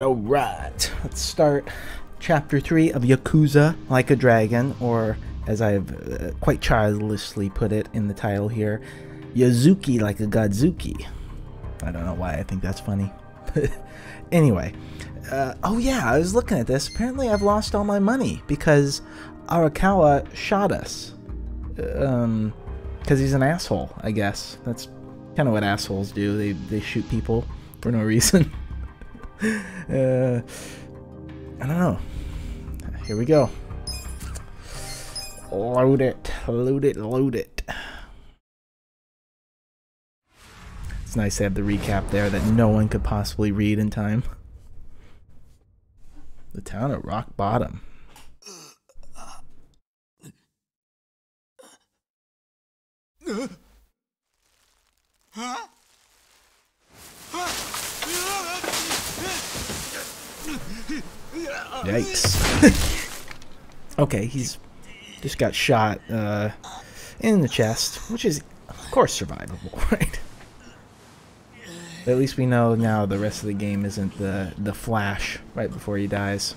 Alright, let's start chapter 3 of Yakuza Like a Dragon, or as I've uh, quite childishly put it in the title here, Yazuki Like a Godzuki. I don't know why I think that's funny. anyway, uh, oh yeah, I was looking at this. Apparently, I've lost all my money because Arakawa shot us. Um, because he's an asshole, I guess. That's kind of what assholes do. They, they shoot people for no reason. uh, I don't know. Here we go. Load it, load it, load it. It's nice to have the recap there that no one could possibly read in time. The town of Rock Bottom. Huh? Yikes. okay, he's just got shot uh, in the chest, which is, of course, survivable, right? But at least we know now the rest of the game isn't the, the flash right before he dies.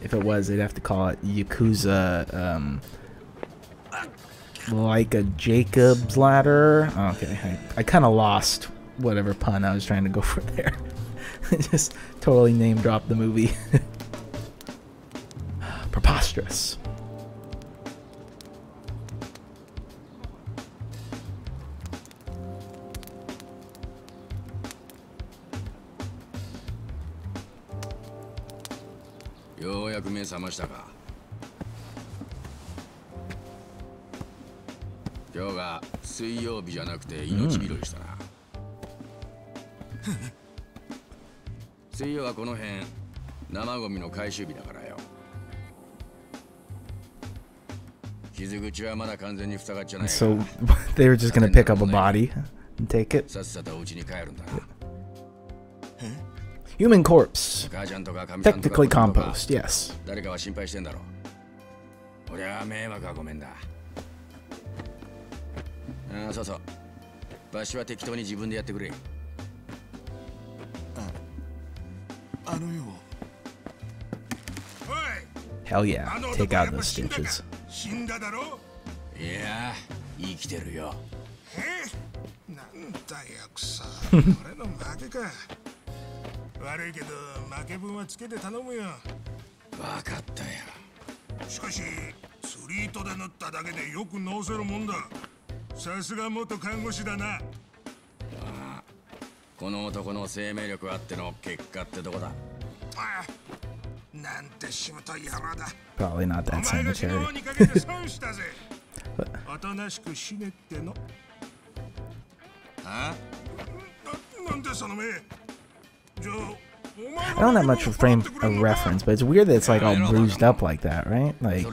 If it was, they'd have to call it Yakuza um, like a Jacob's ladder. Oh, okay, I, I kind of lost whatever pun I was trying to go for there. Just totally name dropped the movie. Preposterous. Yo, 今日が水曜日じゃなくて命拾いしたな、うん、水曜はこの辺生ゴミの回収日だからよ。傷口はまだ完全に塞がっちゃない So they were just gonna pick up a body and take it? さっさと家に帰るんだ Human corpse. Technically compost, yes. 誰かは心配してんだろ俺は迷惑はごめんだああそうそう。場所は適当に自分でやってくれ。ああのよ Hell yeah, take out those stitches 死んだだろ？いや生きてるよ。え？なんだよくさ 俺の負けか。悪いけど負け分はつけて頼むよ。分かったよ。しかしスリートで塗っただけでよく直せるもんださすが元看護師だなああこの男の生命力あっての結果ってとこだああなんてしぶとい山だ Probably not that sanitary おとなしく死ねってのあなんでその目じゃ I don't have much frame of reference, but it's weird that it's like all bruised up like that, right? Like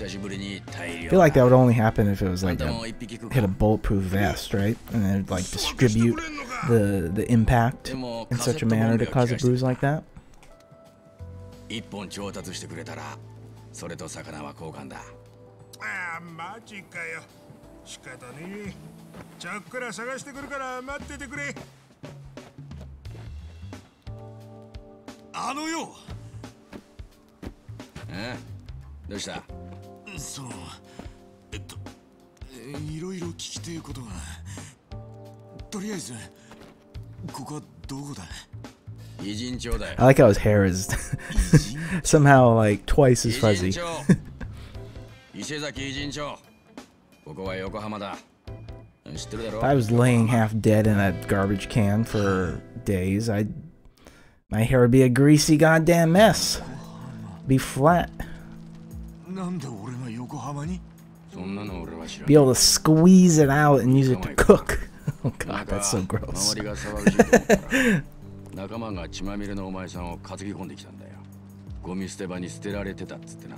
I feel like that would only happen if it was like a, hit a bulletproof vest, right? And then like distribute the the impact in such a manner to cause a bruise like that. 一本調達してくれたらそれと魚は交換だああマジかよ仕方ねえちゃっくら探してくるから待っててくれあのよえどうした そのえっといろいろ聞きてえことが。とりあえずここはどこだ？I like how his hair is somehow like twice as fuzzy. 伊勢佐木異人町ここは横浜だ。知ってるだろ？I was laying half dead in a garbage can for days I my hair would be a greasy goddamn mess. Be flat. Be able to squeeze it out and use it to cook. Oh god, that's so gross. 仲間が血まみれのお前さんを担ぎ込んできたんだよ。ゴミ捨て場に捨てられてたっつってな。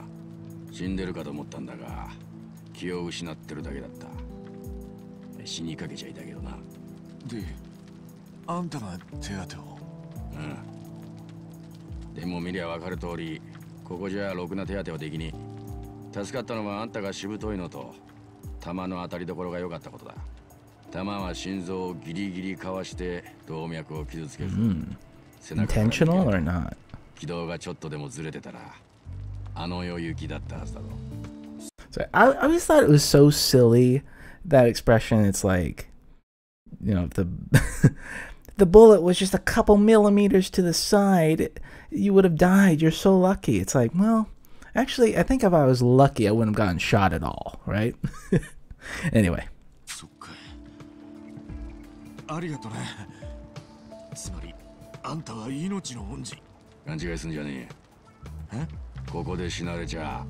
死んでるかと思ったんだが気を失ってるだけだった。死にかけちゃいたけどな。であんたが手当てを？うん。でも見りゃ分かる通りここじゃろくな手当てはできに助かったのはあんたがしぶといのと弾の当たりどころが良かったことだ弾は心臓をギリギリかわして動脈を傷つけず、背中から Intentional or not? 軌道がちょっとでもずれてたらあの世行きだったはずだろ So I, I always thought it was so silly that expression. It's like, you know, the the bullet was just a couple millimeters to the side, you would have died. You're so lucky. It's like, well, actually, I think if I was lucky, I wouldn't have gotten shot at all, right? anyway, そっか。ありがとね。つまりあんたは命の恩人。勘違いすんじゃねえ。え？ここで死なれちゃ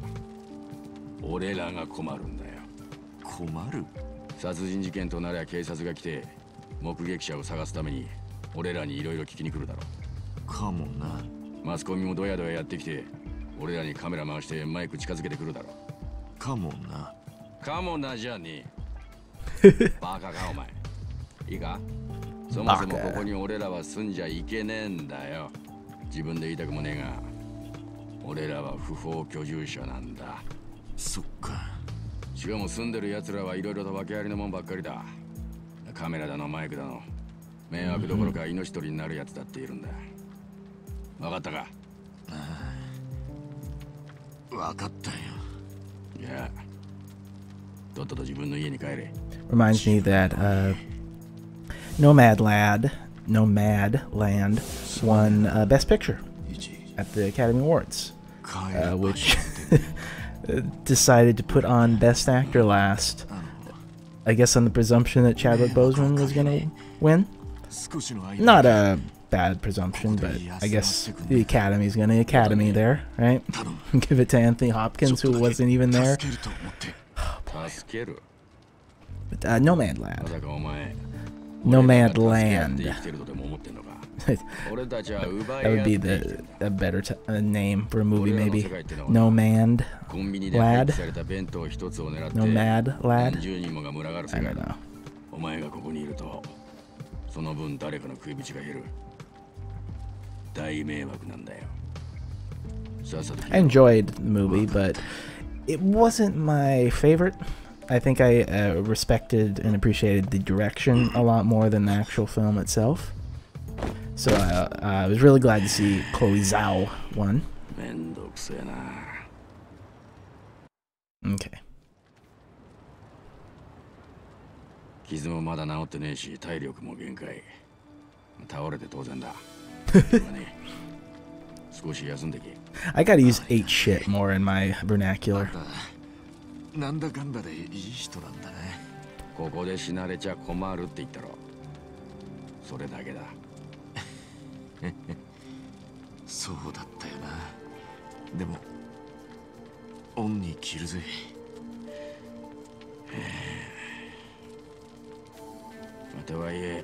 俺らが困るんだよ。困る？殺人事件となりゃ警察が来て目撃者を探すために俺らにいろいろ聞きに来るだろかもな。マスコミもドヤドヤやってきて俺らにカメラ回してマイク近づけてくるだろ。かもな。かもなじゃねえ。バカかお前。いいか？そもそもここに俺らは住んじゃいけねえんだよ。自分で言いたくもねえが。俺らは不法居住者なんだ。そっか。しかも住んでる奴らはいろいろと訳ありのもんばっかりだ。カメラだのマイクだの。迷惑どころか命取りになるやつだっているんだ。分かったか？わか Reminds me that uh, Nomad Lad, Nomad Land, won uh, Best Picture at the Academy Awards, uh, which decided to put on Best Actor last. I guess on the presumption that Chadwick Boseman was going to win. Not a bad presumption, but I guess the Academy's going to Academy there, right? 頼む Give it to Anthony ちょっ Hopkins, と who だけ wasn't even there. 助けると思って助ける But, uh, Nomad ま Land. さかお前 Nomad 俺らが Land. 助け合って生きてるとでも思ってんのか that 俺たちは奪い would 合っ be て生きて the んだ a better t- uh, name for a movie, 俺らの maybe. 世界ってのはな Nomad コンビニで Lad 廃棄された弁当一つを狙って Nomad 何 Lad. 十人もが群がる世 I 界 don't だ know. お前がここにいるとその分誰かの食い口が減る I めろ enjoyed the movie, but it wasn't my favorite. I think I uh, respected and appreciated the direction a lot more than the actual film itself. So uh, I was really glad to see Chloe Zhao won. めんどくせえな Okay. 傷もまだ治ってねえし体力も限界倒れて当然だ I gotta use ate shit more in my vernacular. だなんだかんだでいい人なんだね。ここで死なれちゃ困るって言ったろ。それだけだ。そうだったよな。でも恩に着るぜ。とはいえ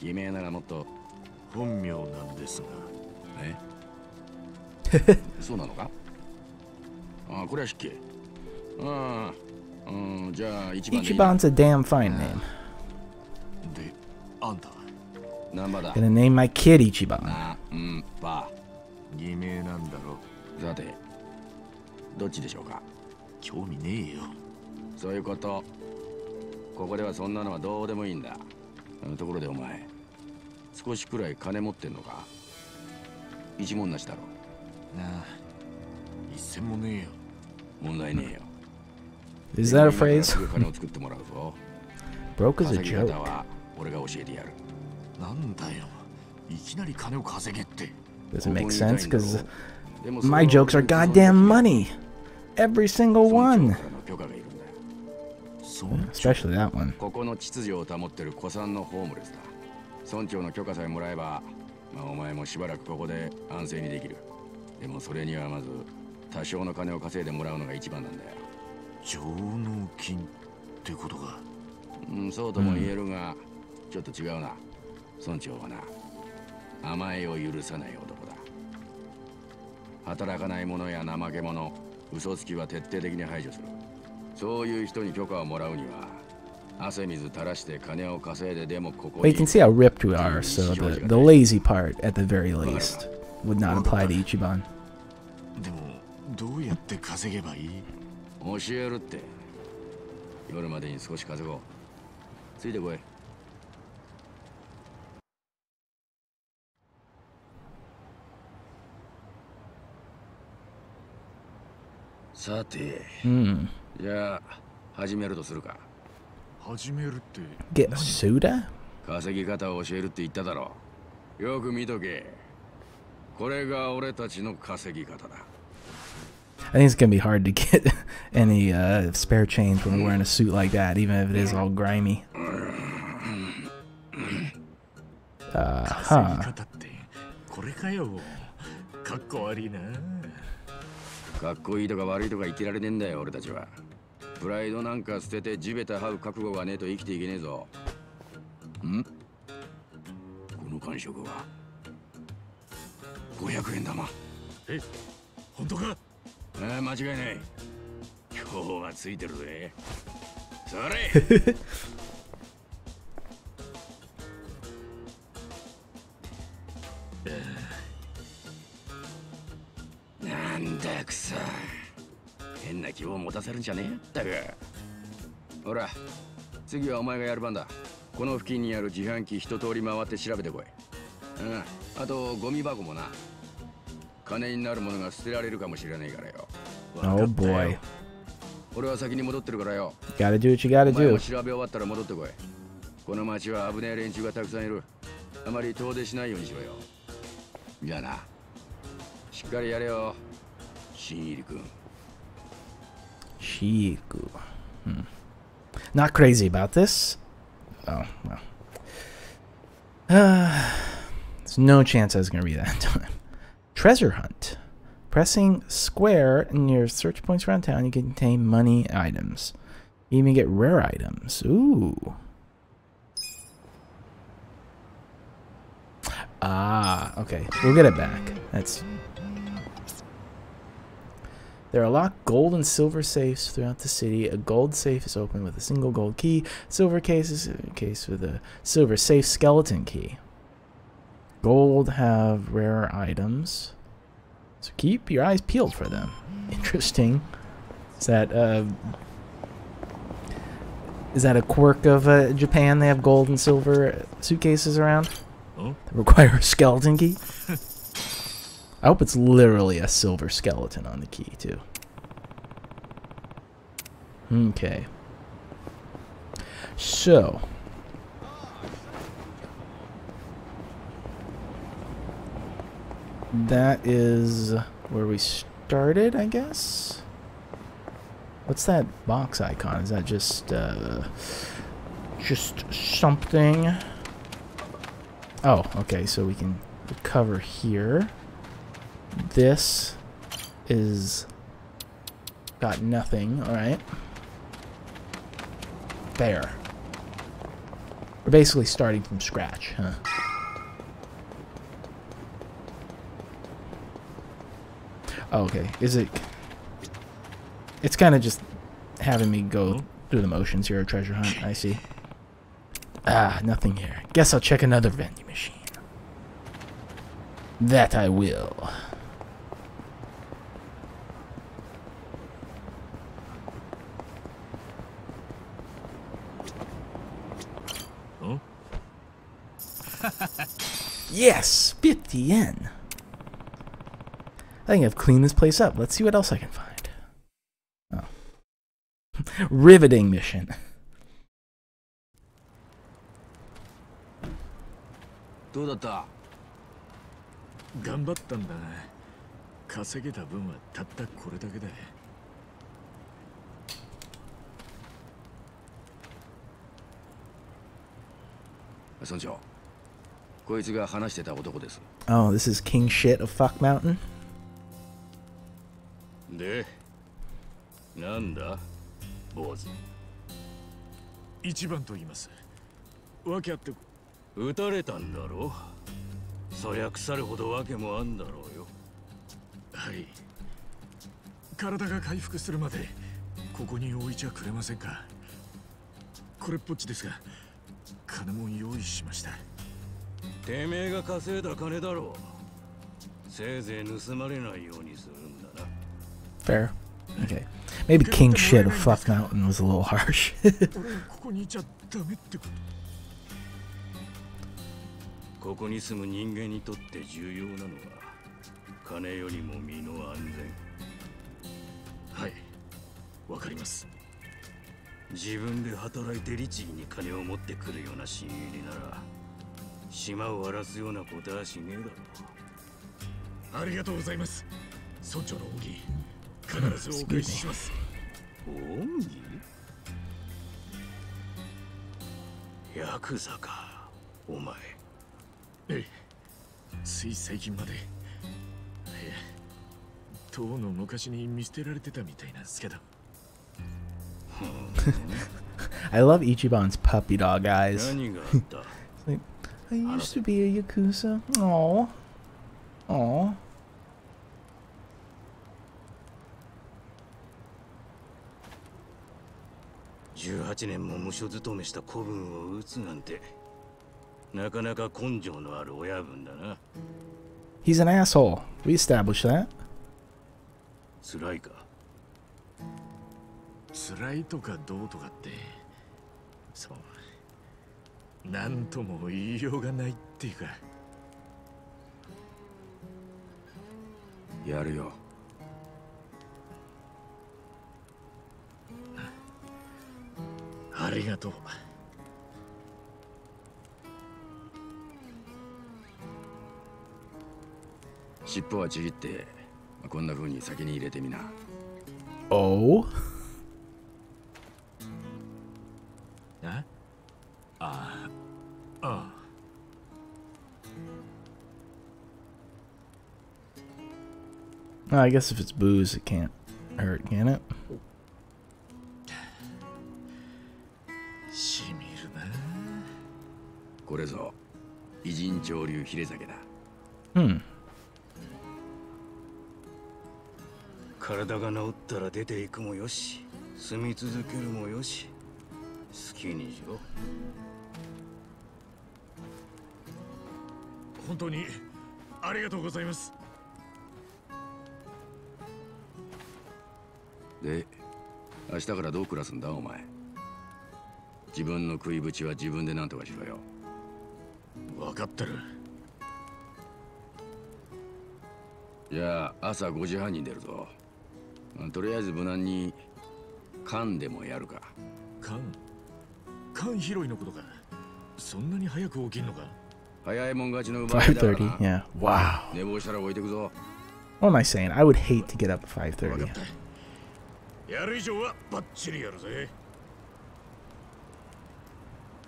偽名ならもっと本名なんですが。ね そうなのか？ああこれは失敬。ああうんじゃあ一番一番 a damn fine name であんたナンバーだ？Gonna name my kid 一番あうんば。偽名なんだろう。さてどっちでしょうか？興味ねえよ。そういうこと。ここではそんなのはどうでもいいんだ。ところでお前少しくらい金持ってんのか一文なしだろなあ一銭もねえよ問題ねえよ Is that a 今から phrase? すぐ金を作ってもらうぞ Broke is a 稼ぎ方 joke. は俺が教えてやるなんだよいきなり金を稼げって Doesn't make ここにいたいん sense だろ because でもそれ my は jokes are 俺の goddamn money. Every single 村長 one. からの許可がいるんだよ そう Especially that one. ここの秩序を保ってる古参のホームレスだ。村長の許可さえもらえばまあお前もしばらくここで安静にできる。でもそれにはまず多少の金を稼いでもらうのが一番なんだよ。上納金ってことか。うんそうとも言えるが、ちょっと違うな。村長はな。甘えを許さない男だ。働かない者や怠け者嘘つきは徹底的に排除するそういう人に許可をもらうには汗水垂らして金を稼いででもここ But you に can see how ripped we are, so the, the lazy part, at the very least, would not apply to Ichiban. でもどうやって稼げばいい教えるって夜までに少し稼ごうついてこいさて Hmm. じゃあ始めるとするか始めるって Get soda? 稼ぎ方を教えるって言っただろよく見とけこれが俺たちの稼ぎ方だ I think it's gonna be hard to get any uh, spare change when we're wearing a suit like that, even if it is all grimy. Uh 稼ぎ huh. 方ってこれかよかっこ悪いなかっこいいとか悪いとか言ってられねえんだよ俺たちは プライドなんか捨てて地べた這う覚悟がねえと生きていけねえぞ。ん？この感触は。500円玉。え本当か？ああ間違いない。今日はついてるぜ。それ。なんだくそ変な気を持たせるんじゃねえったく。ほら次はお前がやる番だ。この付近にある自販機一通り回って調べてこい。うんあとゴミ箱もな。金になるものが捨てられるかもしれないからよ。Oh boy. 俺は先に戻ってるからよ。Gotta do what you gotta お前も do. 調べ終わったら戻ってこい。この町は危ねえ連中がたくさんいる。あまり遠出しないようにしろよ。じゃあな。しっかりやれよ。新入り君 Shiku. Hmm. Not crazy about this. Oh, well. Uh, there's no chance I was going to read that time. Treasure hunt. Pressing square near search points around town, you can contain money items. You even get rare items. Ooh. Ah, okay. We'll get it back. That's there are locked gold and silver safes throughout the city. A gold safe is open with a single gold key. Silver case is a case with a silver safe skeleton key. Gold have rare items. So keep your eyes peeled for them. Interesting. Is that uh is that a quirk of uh, Japan? They have gold and silver suitcases around Oh? that require a skeleton key. I hope it's literally a silver skeleton on the key, too. Okay. So. That is where we started, I guess? What's that box icon? Is that just, uh, just something? Oh, okay, so we can recover here. This is got nothing, alright. There. We're basically starting from scratch, huh? Oh, okay. Is it... It's kind of just having me go through the motions here, a treasure hunt, I see. Ah, nothing here. Guess I'll check another vending machine. That I will. Oh? Yes, 50 yen. I think I've cleaned this place up. Let's see what else I can find. Oh. Riveting mission. どうだった頑張ったんだ稼げた分はたったこれだけだ村長 こいつが話してた男です。Oh, this is King Shit of Fuck Mountain? でなんだ坊主。一番と言います。訳あって撃たれたんだろ？そりゃ腐るほど訳もあんだろうよ。はい。体が回復するまでここに置いちゃくれませんか。これっぽっちですが金も用意しましたてめえが稼いだ金だろうせいぜい盗まれないようにするんだな Fair. Okay. Maybe King Shed of Fluff Mountain was a little harsh. Hey. わかります自分で働いて律儀に金を持ってくるような親友になら島を荒らすようなことはしねえだろありがとうございます。村長の奥義必ずお返しします。恩義？ヤクザかお前。ええ。つい最近まで。いえ。とうの昔に見捨てられてたみたいなんですけど。I love Ichiban's puppy dog eyes. I used to be a Yakuza. Aw. Aw. 18年も無所勤めした子分を撃つなんてなかなか根性のある親分だな He's an asshole. We established that. 辛いか辛いとかどうとかってそうなんとも言いようがないっていうか。やるよ。ありがとう。尻尾はちぎってこんな風に先に入れてみな。Oh? ああああ Well, I guess if it's booze, it can't hurt, can it? しみるなこれぞ偉人潮流ヒレ酒だ Hmm. 体が治ったら出ていくもよし住み続けるもよし好きにしろ本当にありがとうございます。で明日からどう暮らすんだお前？自分の食いぶちは自分で何とかしろよ。分かってる。じゃあ朝5時半に出るぞ。まあとりあえず無難に缶でもやるか。缶？缶拾いのことか。そんなに早く起きんのか？5.30, yeah. Wow. What am I saying? I would hate to get up at five thirty.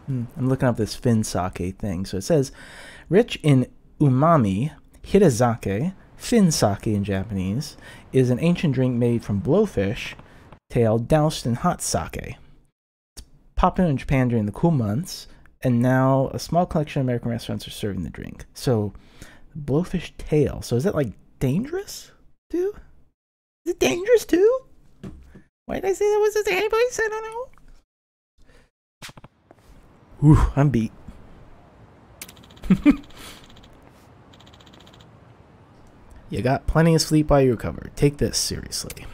Hmm, I'm looking up this fin sake thing. So it says, rich in umami, hirezake, fin sake in Japanese, is an ancient drink made from blowfish tail doused in hot sake. It's popular in Japan during the cool months and now a small collection of American restaurants are serving the drink. So, blowfish tail. So is that like dangerous too? Is it dangerous too? Why did I say that was this anybody said I don't know? Whew, I'm beat. you got plenty of sleep while you recover. Take this seriously.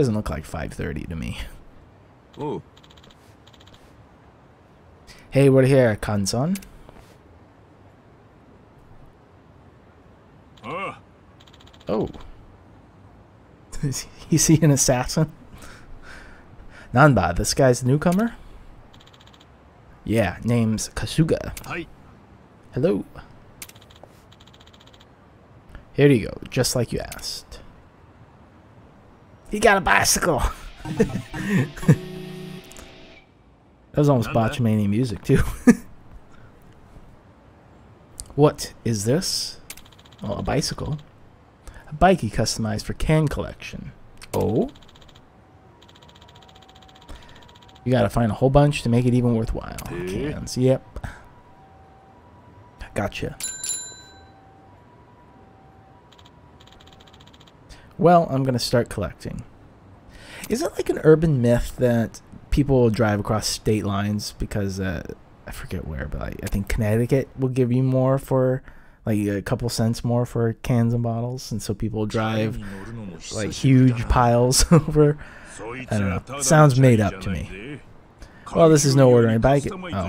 Doesn't look like 5.30 to me. Ooh. Hey, we're here, Kanson. Uh. Oh. Is he, is he an assassin? Nanba, this guy's newcomer? Yeah, name's Kasuga. Hi. Hello. Here you go, just like you asked. He got a bicycle! that was almost. Botchamania music, too. What is this? Well, a bicycle. A bike you customized for can collection. Oh? You gotta find a whole bunch to make it even worthwhile. Cans, yep. Gotcha. Well, I'm gonna start collecting. Is it like an urban myth that people drive across state lines because uh, I forget where, but I think Connecticut will give you more for like a couple cents more for cans and bottles, and so people drive like huge piles over. I don't know. Sounds made up to me. Well, this is no ordinary bike. Oh.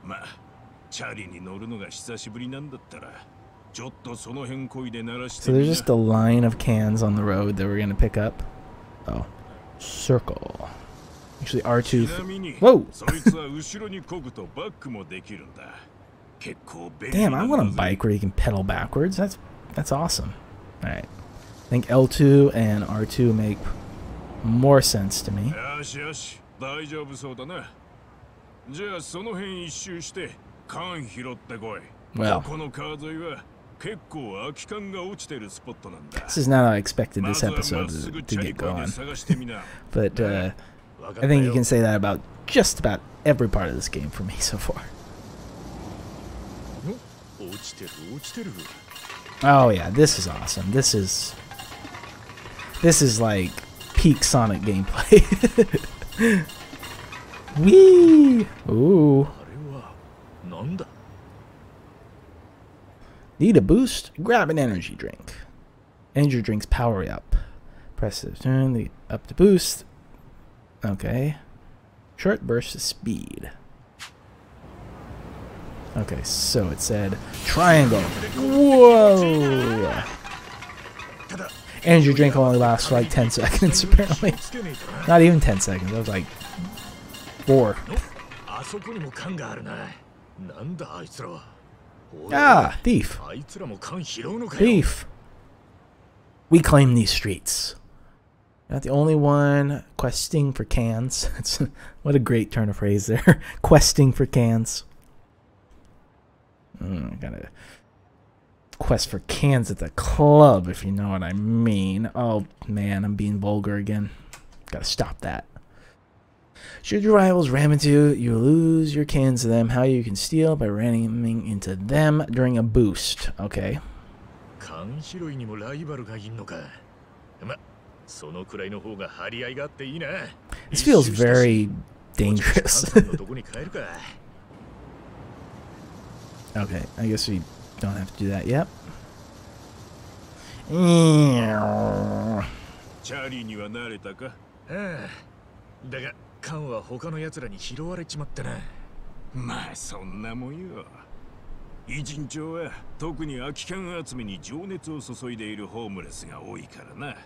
三輪だからこける心配もないしねまあチャリに乗るのが久しぶりなんだったらちょっとその辺こいで鳴らして So み there's な just a line of cans on the road that we're gonna pick up. Oh, circle. Actually, ち R2. なみに Whoa! そいつは後ろにこぐとバックもできるんだ結構便利 Damn, な I んだ want a ぜ bike where you can pedal backwards. That's that's awesome. All right. I think L2 and R2 make more sense to me. よしよし大丈夫そうだなじゃあその辺一周して 缶拾ってこい Well. ここの川沿いは結構空き缶が落ちてるスポットなんだ This is not how I expected ま this ずはま episode っす to, ぐ to チャリ get コで going, 探してみな but uh, わかった I think you よ can say that about just about every part of this game for me so far. 落ちてる落ちてる Oh yeah, this is awesome. This is this is like peak Sonic gameplay. Wee! Ooh. around. Need a boost? Grab an energy drink. Energy drinks power up. Press the turn the up to boost. Okay. Short burst of speed. Okay, so it said triangle. Whoa! And your drink only lasts for like 10 seconds, apparently. Not even 10 seconds, that was like 4. Ah, thief. Thief. We claim these streets. Not the only one questing for cans. What a great turn of phrase there. questing for cans. Mm, gotta quest for cans at the club, if you know what I mean. Oh man, I'm being vulgar again. Gotta stop that. Should your rivals ram into you, you lose your cans to them. How you can steal by ramming into them during a boost. Okay. 缶拾いにもライバルがいんのかまそのくらいの方が張り合いがあっていいな This feels 一周したし very もうちょっと dangerous. カンさんのとこに帰るか okay, I guess we don't have to do that yet. Ew. チャーリーには慣れたかああだが 缶は他の奴らに拾われちまったなまあそんなもんよ。一日は特に空き缶集めに情熱を注いでいるホームレスが多いからな。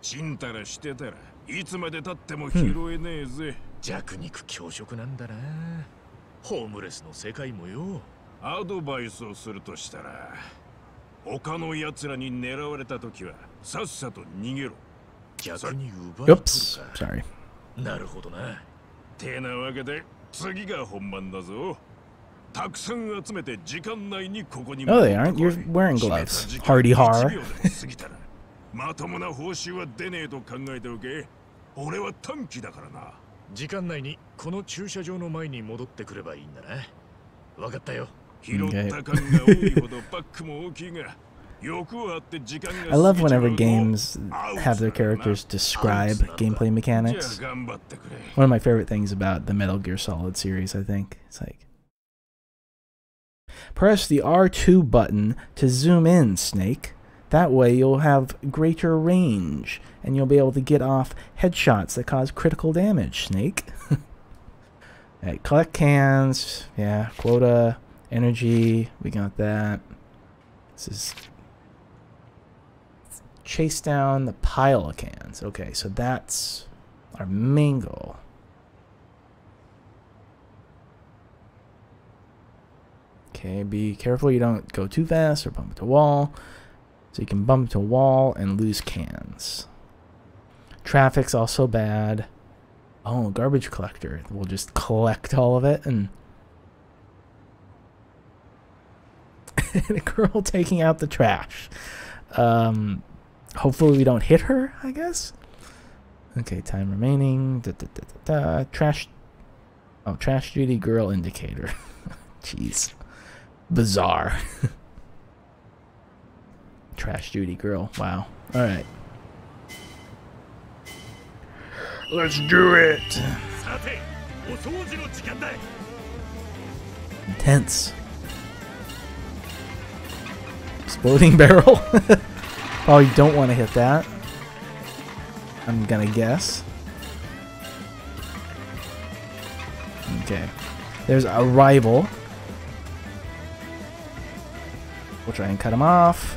ちんたらしてたらいつまでたっても拾えねえぜ、弱肉強食なんだな。ホームレスの世界もよ。アドバイスをするとしたら他の奴らに狙われた時はさっさと逃げろ。逆に奪い取る Oops. か Sorry. なるほどな。てなわけで次が本番だぞ。たくさん集めて時間内にここに Oh, they aren't. You're wearing gloves. Hardy 1 har. 秒でも過ぎたらまともな報酬は出ねえと考えておけ。俺は短期だからな。時間内にこの駐車場の前に戻ってくればいいんだな。わかったよ。拾った感が多いほどバックも大きいが。I love whenever games have their characters describe gameplay mechanics. One of my favorite things about the Metal Gear Solid series, I think. It's like, press the R2 button to zoom in, Snake. That way you'll have greater range, and you'll be able to get off headshots that cause critical damage, Snake. right, collect cans, yeah, quota, energy, we got that. This is chase down the pile of cans. Okay, so that's our main goal. Okay, be careful you don't go too fast or bump into a wall. So you can bump into a wall and lose cans. Traffic's also bad. Oh, garbage collector. We'll just collect all of it and. a girl taking out the trash. Um, Hopefully we don't hit her, I guess. Okay, time remaining. Da, da, da, trash. Oh, trash duty girl indicator. Jeez. Bizarre. trash duty girl. Wow. All right. Let's do it. Intense. Exploding barrel. Oh, you don't want to hit that. I'm gonna guess. Okay. There's a rival. We'll try and cut him off.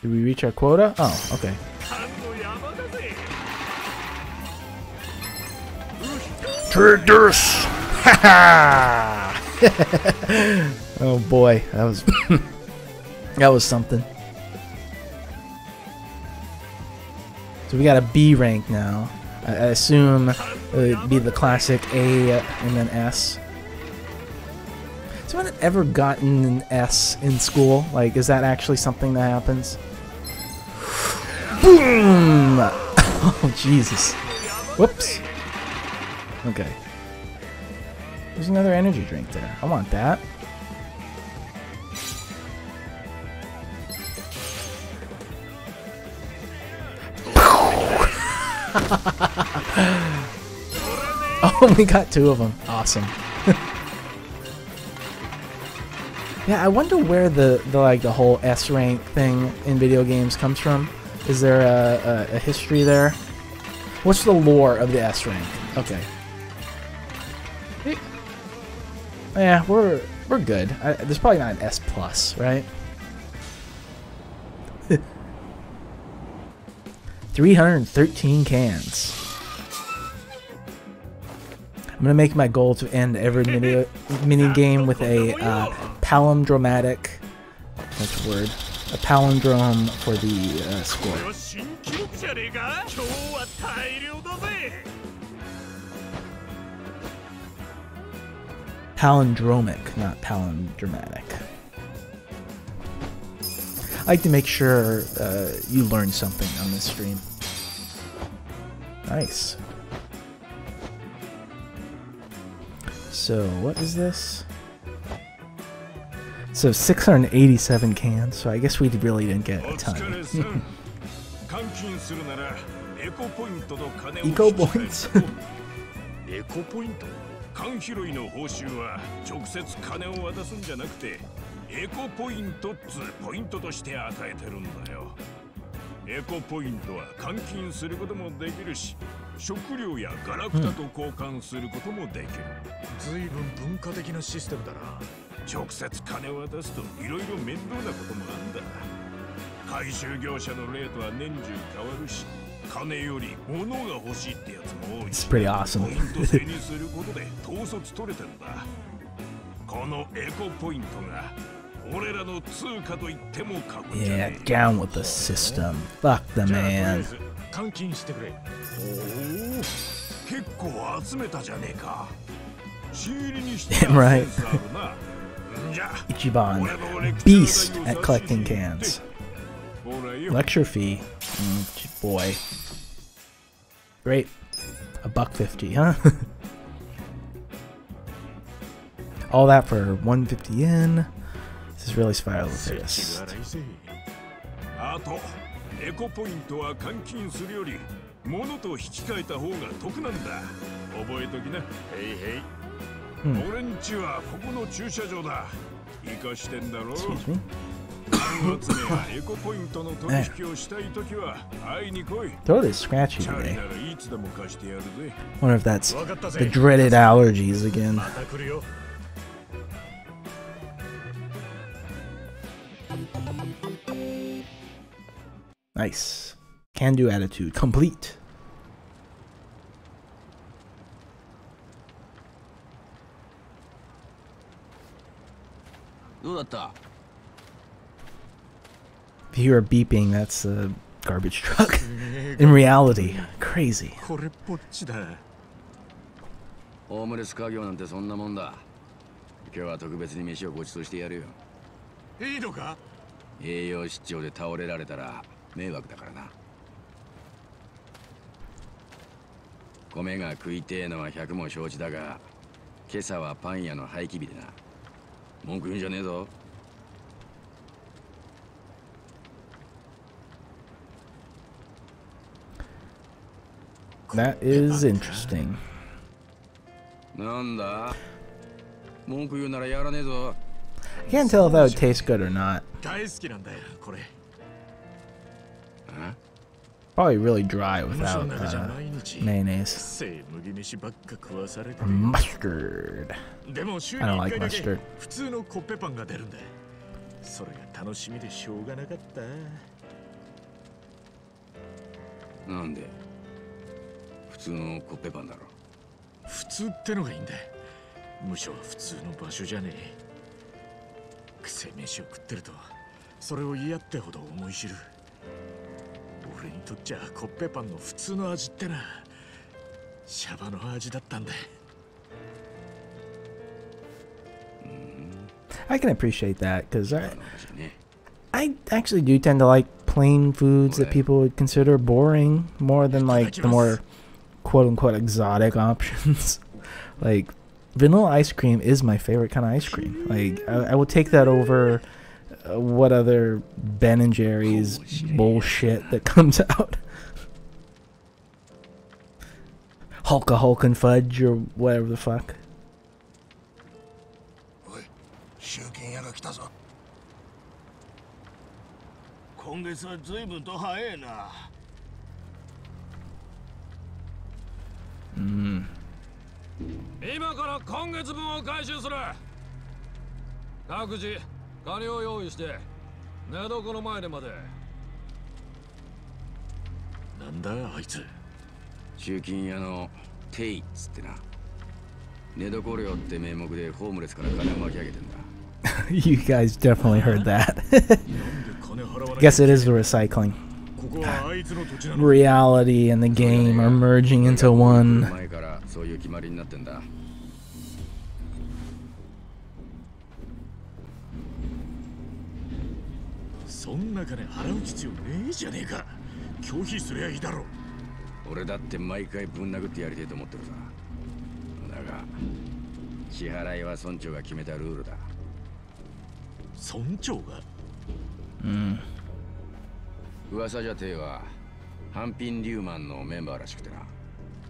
Did we reach our quota? Oh, okay. Take this! Ha ha! oh boy, that was that was something. So we got a B rank now. I, assume it'd be the classic A and then S. Has anyone ever gotten an S in school? Like, is that actually something that happens? Boom! Oh Jesus! Whoops. Okay. There's another energy drink there. I want that. oh, we got two of them. Awesome. yeah, I wonder where the, the like the whole S rank thing in video games comes from. Is there a, a, a history there? What's the lore of the S rank? Okay. Yeah, we're we're good. I, there's probably not an S plus, right? Three hundred and thirteen cans. I'm gonna make my goal to end every mini mini game with a uh, palindromatic. What's the word? A palindrome for the uh, score. palindromic, not palindromatic. I like to make sure uh, you learn something on this stream. Nice. So, what is this? So 687 cans, so I guess we really didn't get a ton. Eco points? 缶拾いの報酬は直接金を渡すんじゃなくてエコポイントっつうポイントとして与えてるんだよ。エコポイントは換金することもできるし食料やガラクタと交換することもできる、随分文化的なシステムだな。直接金を渡すといろいろ面倒なこともあんだ。回収業者のレートは年中変わるし 金より物が欲しいってやつも多い It's し pretty awesome. ポイント制にすることで統率取れてんだこのエコポイントが俺らの通貨と言っても過言じゃ Yeah, ねえ down with the system. Fuck the じゃあとりあえ man. ず換金してくれおお結構集めたじゃねえか仕入りにして Right. センスあるなじゃあ Ichiban, 俺のレクチャー beast 代 at を collecting 差し cans. 入れてほらよ Lecture fee. Mm, boy. Great. A buck fifty, huh? All that for 150 yen. This is really spiral 世知 fast. 辛いぜあとエコポイントは換金するより物と引き換えた方が得なんだ覚えときなへいへい、うん俺んちはここの駐車場だ生かしてんだろ Excuse Throat is scratchy today. Wonder if that's the dreaded allergies again. Nice. Can do attitude. Complete. How you hear a beeping, that's the garbage truck. In reality, crazy. これっぽっちだホームレス家業なんてそんなもんだ今日は特別に飯をご馳走してやるよいいのか栄養失調で倒れられたら迷惑だからな米が食いてえのは百も承知だが今朝はパン屋の廃棄日でな文句言うんじゃねえぞ That is interesting. なんだ文句言うならやらねえぞ I can't tell if that would taste good or not. 大好きなんだよこれ Probably really dry 無性 without なじゃ uh, 毎日 mayonnaise せい麦飯ばっか食わされて or mustard. でも週に I don't 1 like 回だけ mustard. 普通のコッペパンが出るんだそれが楽しみでしょうがなかったなんで普 通のコッペパンだろ普通ってのがいいんだ無所は普通の場所じゃねえ癖飯を食ってるとそれを嫌ってほど思い知る俺にとっちゃコッペパンの普通の味ってなシャバの味だったんだ I can appreciate that because I, I actually do tend to like plain foods that people would consider boring more than like the more quote unquote exotic options. like vanilla ice cream is my favorite kind of ice cream. Like I, I will take that over uh, what other Ben and Jerry's Bullshit. bullshit that comes out. Hulka Hulk and fudge or whatever the fuck. おい集金屋が来たぞ今 Mm. 今から今月分を回収する各自金を用意して寝床の前でまでなんだあいつ集金屋のテイっつってな寝床料って名目でホームレスから金を巻き上げてんだ you guys definitely heard that. guess it is the recycling. ここはあいつの土地なの reality and the game are merging into one. 前からそういう決まりになってんだそんな金払う必要ねえじゃねえか拒否すりゃいいだろ俺だって毎回ぶん殴ってやりてえと思ってるさだが支払いは村長が決めたルールだ村長が Mm. 噂じゃてえはハンピン・リューマンのメンバーらしくてな。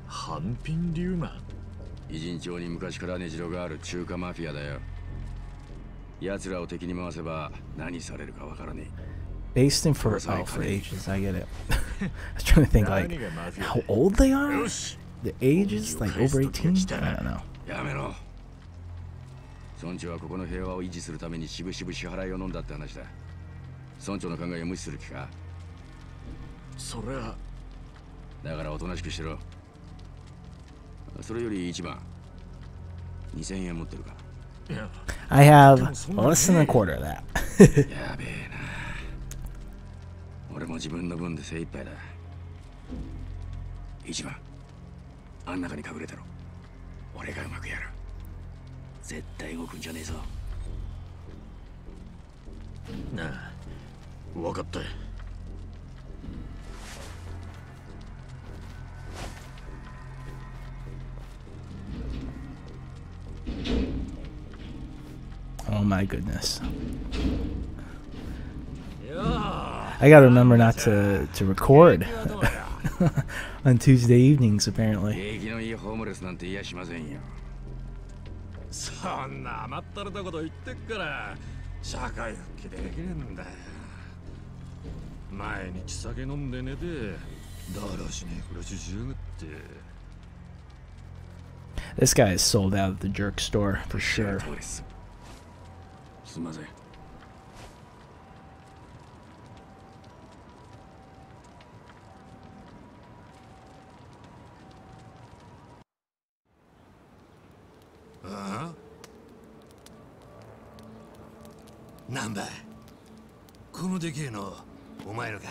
ハンピン・リューマン？偉人町に昔から根城がある中華マフィアだよ。奴らを敵に回せば何されるかわからね Based in for oh, for ages, I get it. I was trying to think like how old they だ are. The ages like over eighteen? I don't know. えやめろ。村長はここの平和を維持するためにしぶしぶ支払いを飲んだって話だ。村長の考えを無視する気か？そりゃだからおとなしくしろ。それより一番。2000円持ってるか。I have less than a quarter of that. やべえな。俺も自分の分で精一杯だ。一番。あん中に隠れてろ。俺がうまくやる。絶対動くんじゃねえぞ。なあ。分かった Oh my goodness. I gotta remember not to, to record on Tuesday evenings, apparently. This guy is sold out at the jerk store for そ sure. の通りですすんませんああなんだこのでけえのお前のか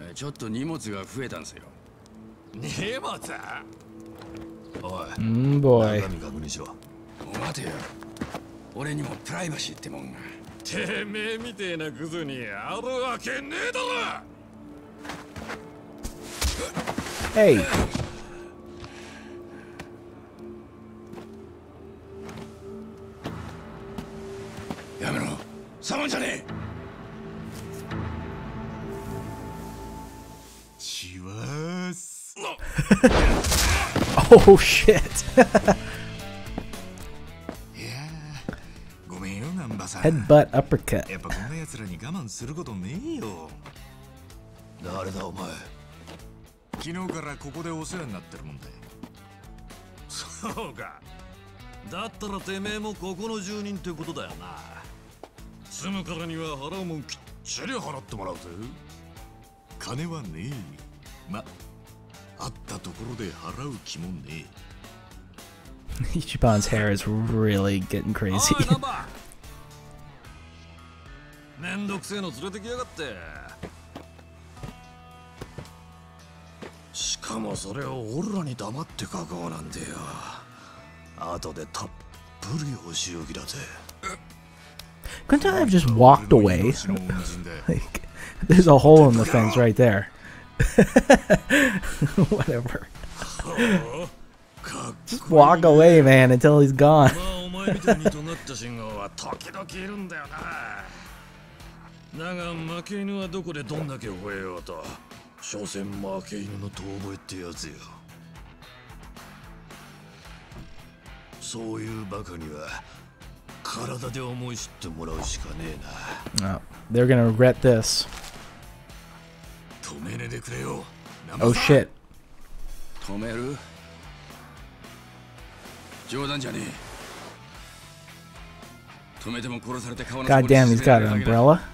えちょっと荷物が増えたんですよ荷物 おい。Mm, boy. 中身確認しろ。お待てよ。俺にもプライバシーってもんが。てめえみてえなクズにあるわけねえだろ！Hey. やめろ。サモンじゃねえ！しわーす Oh shit. いやーごめんよナンバさん。Headbutt uppercut. やっぱこんな奴らに我慢することねえよ。誰だお前。昨日からここでお世話になってるもんだよ。そうか。だったらてめえもここの住人ってことだよな。住むからには払うもんきっちり払ってもらうぜ。金はねえま あったところで払う気もね Ichiban's hair is really getting お crazy. いナンバーめんどくせえの連れてきやがってしかもそれを俺らに黙って書こうなんてよ後でたっぷりお仕置きだぜ Couldn't I have just walked え away? 命の恩人だ Like, there's a hole in the fence right there. Whatever. Just walk away, man, until he's gone. oh, they're gonna regret this. Oh さん shit. 止める冗談じゃねえ止めても殺されて顔の God damn, he's got an だけだ umbrella.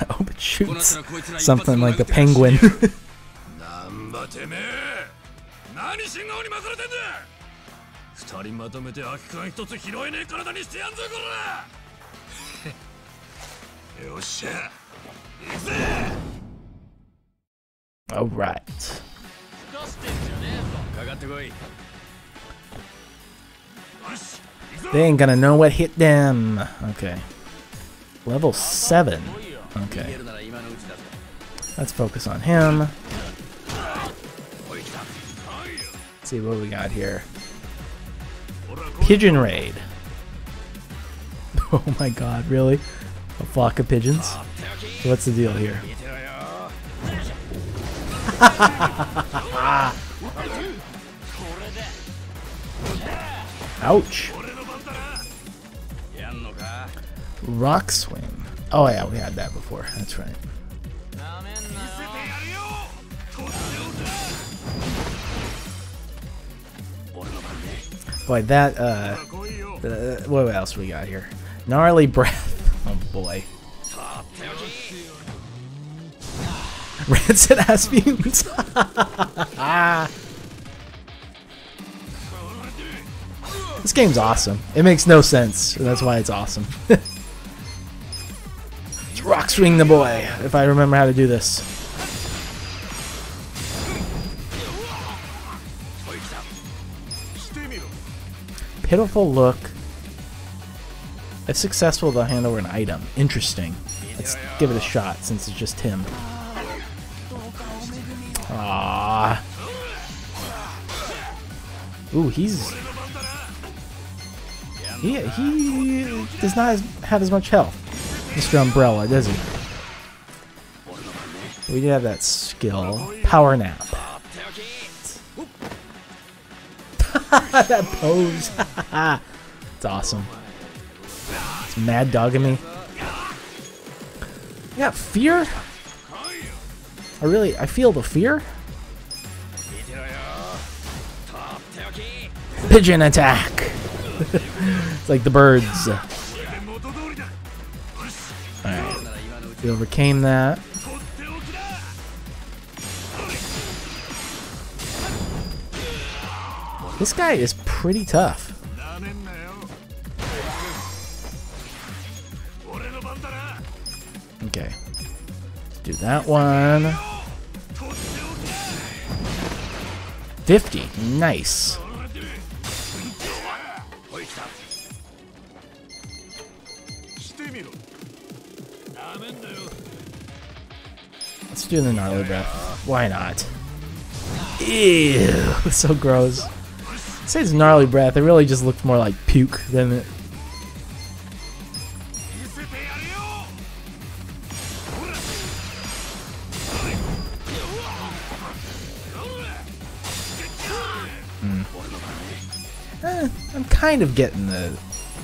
I hope it こうなった shoots らこいつら一発 something で like a 殴って penguin. なんばてめえ何信号に巻かれてんだ二人まとめて空き缶一つ拾えねえ体にしてやんぞこらよっしゃ行くぜ All right. They ain't gonna know what hit them. Okay. Level 7. Okay. Let's focus on him. Let's see what we got here. Pigeon raid. Oh my god, really? A flock of pigeons? So what's the deal here? Ouch. Rock swing. Oh yeah, we had that before. That's right. Boy, that, uh, uh, what else we got here? Gnarly breath. Oh boy. Rancid ass mutants. this game's awesome. It makes no sense. That's why it's awesome. Let's rock swing the boy, if I remember how to do this. Pitiful look. It's successful, hand over an item. Interesting. Let's give it a shot since it's just him. Ah. Ooh, he's he he does not have as much health, Mr. Umbrella, does he? We do have that skill. Power nap. that pose. it's awesome. It's mad dogging me. Yeah, fear. I really, I feel the fear. Pigeon attack. it's like the birds. Alright. We overcame that. This guy is pretty tough. Do That one. 50. Nice. Let's do the gnarly breath. Why not? Ew, so gross. It says gnarly breath. It really just looks more like puke than kind of getting the,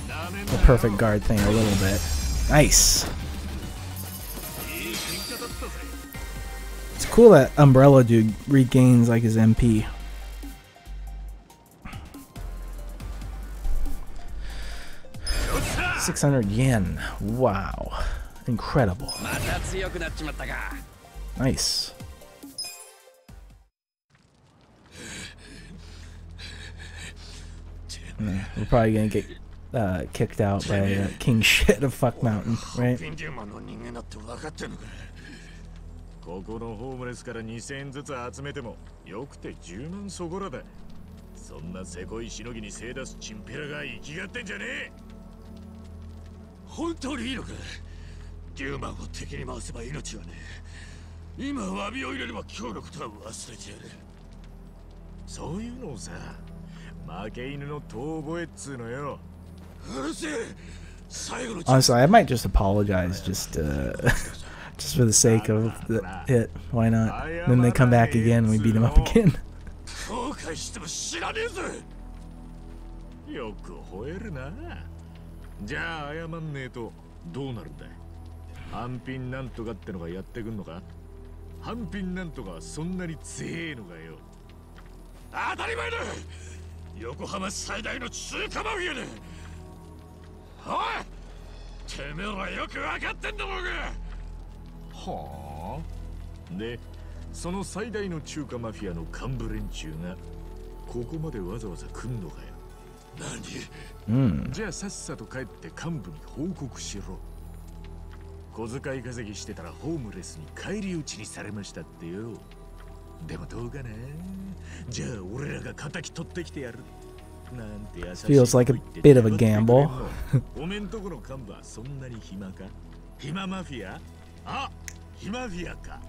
the perfect guard thing a little bit. Nice. It's cool that Umbrella dude regains like his MP. Six hundred yen. Wow, incredible. Nice. Yeah, we're probably gonna get uh, kicked out by uh, King Shit of Fuck Mountain, right? フィンデューマンの人間だって分かってんのかここのホームレスから2000円ずつ集めてもよくて10万そこらだそんなせこいしのぎに精出すチンピラが生きがってんじゃねえ本当にいいのかデューマンを敵に回せば命はね今詫びを入れれば今日のことは忘れてやるそういうのをさ Honestly, I might just apologize just uh, just for the sake of the hit. Why not? Then they come back again and we beat them up again. 横浜最大の中華マフィアだおいてめえらよく分かってんだろうが。はあ？でその最大の中華マフィアの幹部連中がここまでわざわざ来んのかよ。何？Mm. じゃあさっさと帰って幹部に報告しろ。小遣い稼ぎしてたらホームレスに返り討ちにされましたってよでもどうかなじゃあ俺らが敵取ってきてやるなんて優しい Feels like a bit of a gamble. おめんとこの幹部はそんなに暇か暇マフィアあ暇フィアか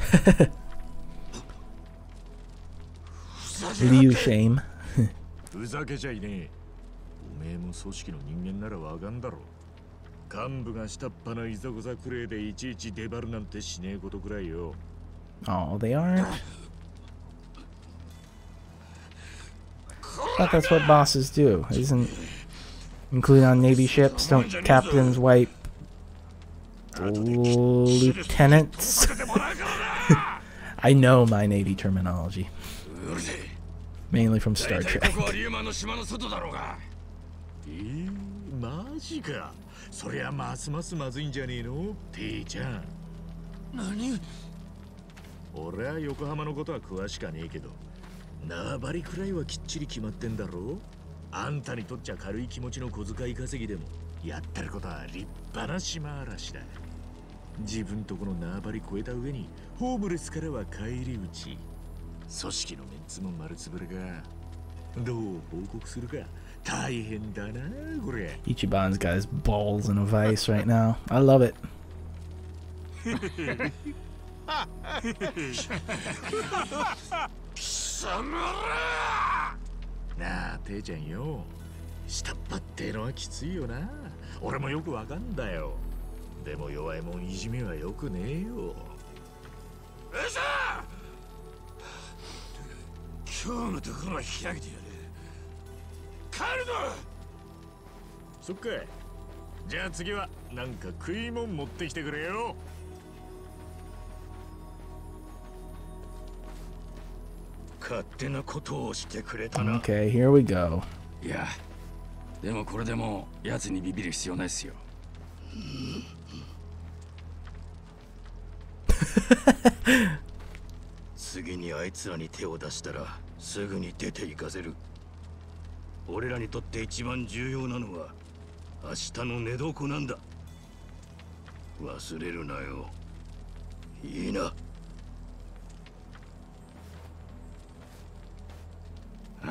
Liu shame. ふざけちゃいねえおめえも組織の人間ならわかんだろ幹部が下っ端ないざこざくれいでいちいち出張るなんてしねえことくらいよ Oh, they aren't. Thought that's what bosses do, isn't? Including on Navy ships, don't captains wipe lieutenants? I know my Navy terminology, うるせえ mainly from Star 大体 Trek. ここはリューマンの島の外だろうがえー、マジかそりゃますますまずいんじゃねえの T ちゃん何俺は横浜のことは詳しかねえけど 縄張りくらいはきっちり決まってんだろあんたにとっちゃ軽い気持ちの小遣い稼ぎでもやってることは立派な島嵐だ。自分とこの縄張り超えた上にホームレスからは返り討ち。組織のメンツも丸つぶれか。どう報告するか。大変だなこれ Ichiban's got his balls in a vice right now. I love it. 貴様らなあ、ていちゃんよ。下っ端ってのはきついよな。俺もよくわかんだよ。でも弱いもんいじめはよくねえよ。うさ今日のところは開けてやる帰るぞそっか。じゃあ次はなんか食いもん持ってきてくれよ。勝手なことをしてくれたな。Okay, here we go. いやでもこれでもう奴にビビる必要ないっすよ。次にあいつらに手を出したらすぐに出て行かせる。俺らにとって一番重要なのは明日の寝床なんだ。忘れるなよ。いいな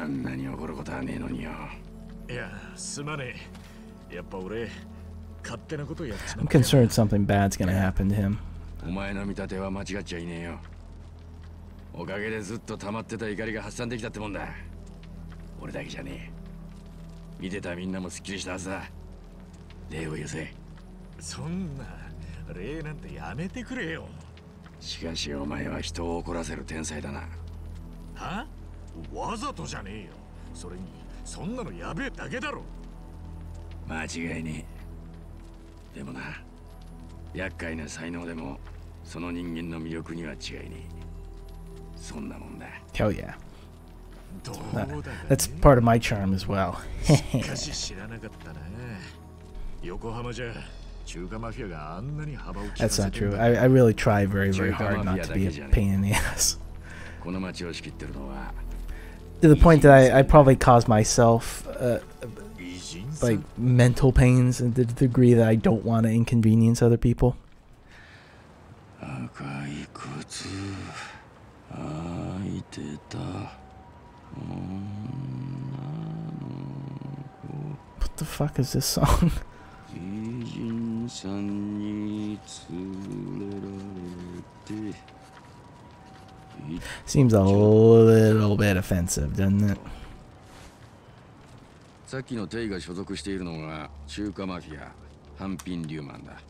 あんなに怒ることはねえのによ。いやすまねえ。やっぱ俺勝手なことやっちま I'm ったよ concerned something bad's gonna happen to him. お前の見立ては間違っちゃいねえよ。おかげでずっと溜まってた怒りが発散できたってもんだ。俺だけじゃねえ。見てたみんなもすっきりしたはずだ。礼を言せそんな礼なんてやめてくれよ。しかしお前は人を怒らせる天才だな。は？わざとじゃねえよそれにそんなのやべえだけだろ間違いねえでもな厄介な才能でもその人間の魅力には違いねえそんなもんだ Hell yeah. どう That- だか that's ね part of my charm as well. しかし知らなかったな横浜じゃ中華マフィアがあんなに幅を利か That's せ not てん true. だ I, I really try very, very Chuka hard not mafia to be a だけじゃね。 pain in the ass. to the point that I, I probably caused myself uh, like mental pains and the degree that I don't want to inconvenience other people. What the fuck is this song? Seems a little bit offensive, doesn't it? さっきのテイが所属しているのが中華マフィアハンピン・リューマンだ。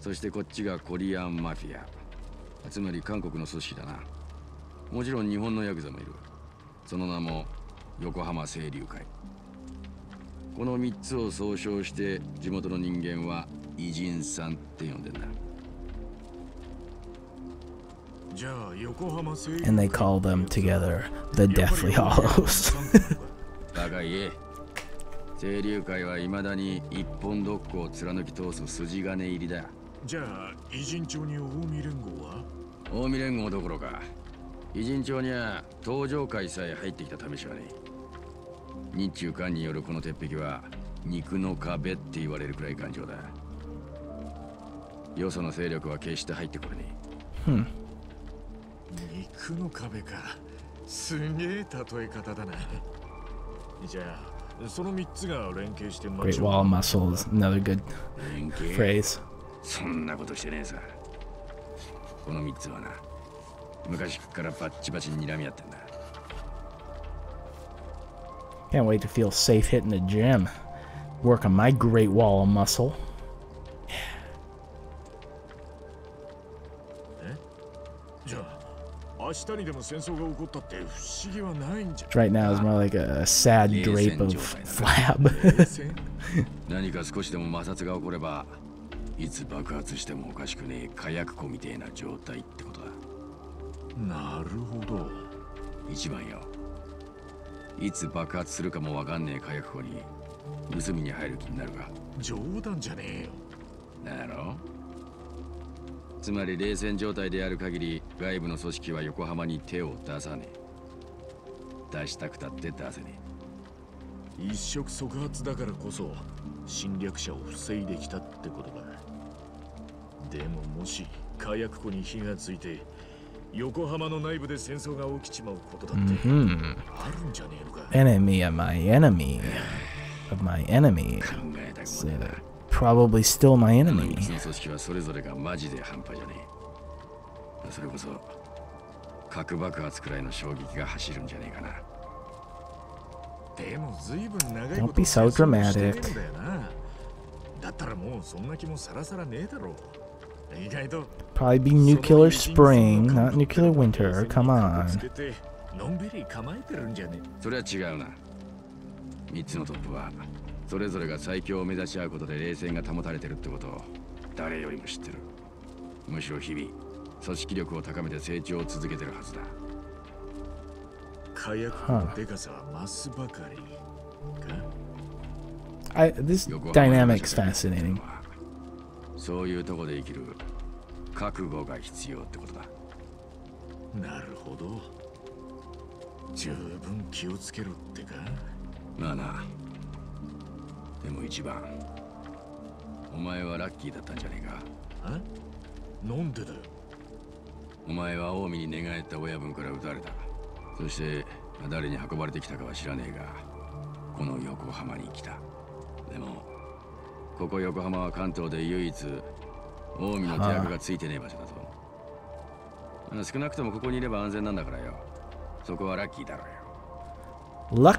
そしてこっちがコリアンマフィア。つまり韓国の組織だな。もちろん日本のヤクザもいる。その名も横浜清流会。この3つを総称して地元の人間は偉人さんって呼んでんだ。And they call them together the Deathly Hollows. 清流会はいまだに一本ドッグを貫き通す筋金入りだ。じゃあ偉人町に近江連合は？近江連合どころか。偉人町には東上会さえ入ってきた試しはね。え日中韓によるこの鉄壁は肉の壁って言われるくらい頑丈だ。よその勢力は決して入ってこれね。Hmm. 肉の壁かすげえ例え方だなじゃあその3つが連携して Great 街を Wall of Muscle is another good え連携 phrase. そんなことしてねえさこの3つはな昔っからバッチバチに睨み合ってんだ Can't wait to feel safe hitting the gym. Work on my Great Wall of Muscle. 明日にでも戦争が起こったって不思議はないんじゃ。Right now is more like a, sad drape of flab. 何か少しでも摩擦が起こればいつ爆発してもおかしくねえ火薬庫みてえな状態ってことだ。なるほど。一番よ。いつ爆発するかもわかんねえ火薬庫に盗みに入る気になるか。冗談じゃねえよ。だろつまり冷戦状態である限り外部の組織は横浜に手を出さねえ。出したくたって出せね一触即発だからこそ侵略者を防いできたってことかでももし火薬庫に火がついて横浜の内部で戦争が起きちまうことだって Hmm. あるんじゃねえのか？Enemy of my enemy. Of my enemy え 考えたく is もねえ uh, な probably still my この enemy. 3つの組織はそれぞれがマジで半端じゃねえそれこそ核爆発くらいの衝撃が走るんじゃねえかなでも随分長い Don't こと be so 戦争してね dramatic. えんだよなだったらもうそんな気もさらさらねえだろう意外と Probably be nuclear spring, not nuclear winter. Come つ on. けてのんびり構えてるんじゃねそれは違うな3つのトップは それぞれが最強を目指し合うことで冷戦が保たれてるってことを誰よりも知ってる。むしろ日々組織力を高めて成長を続けてるはずだ。火薬庫のデカさは増すばかり。か I this dynamic's fascinating. そういうとこで生きる覚悟が必要ってことだ。なるほど。十分気をつけろってか。まあなでも一番。お前はラッキーだったんじゃねえか？あなんでだよ。お前は近江に寝返った親分から撃たれた。そして誰に運ばれてきたかは知らねえがこの横浜に来た。でもここ横浜は関東で唯一近江の手役がついてねえ場所だぞ。まあ少なくともここにいれば安全なんだからよ。そこはラッキーだろうよ。Luck?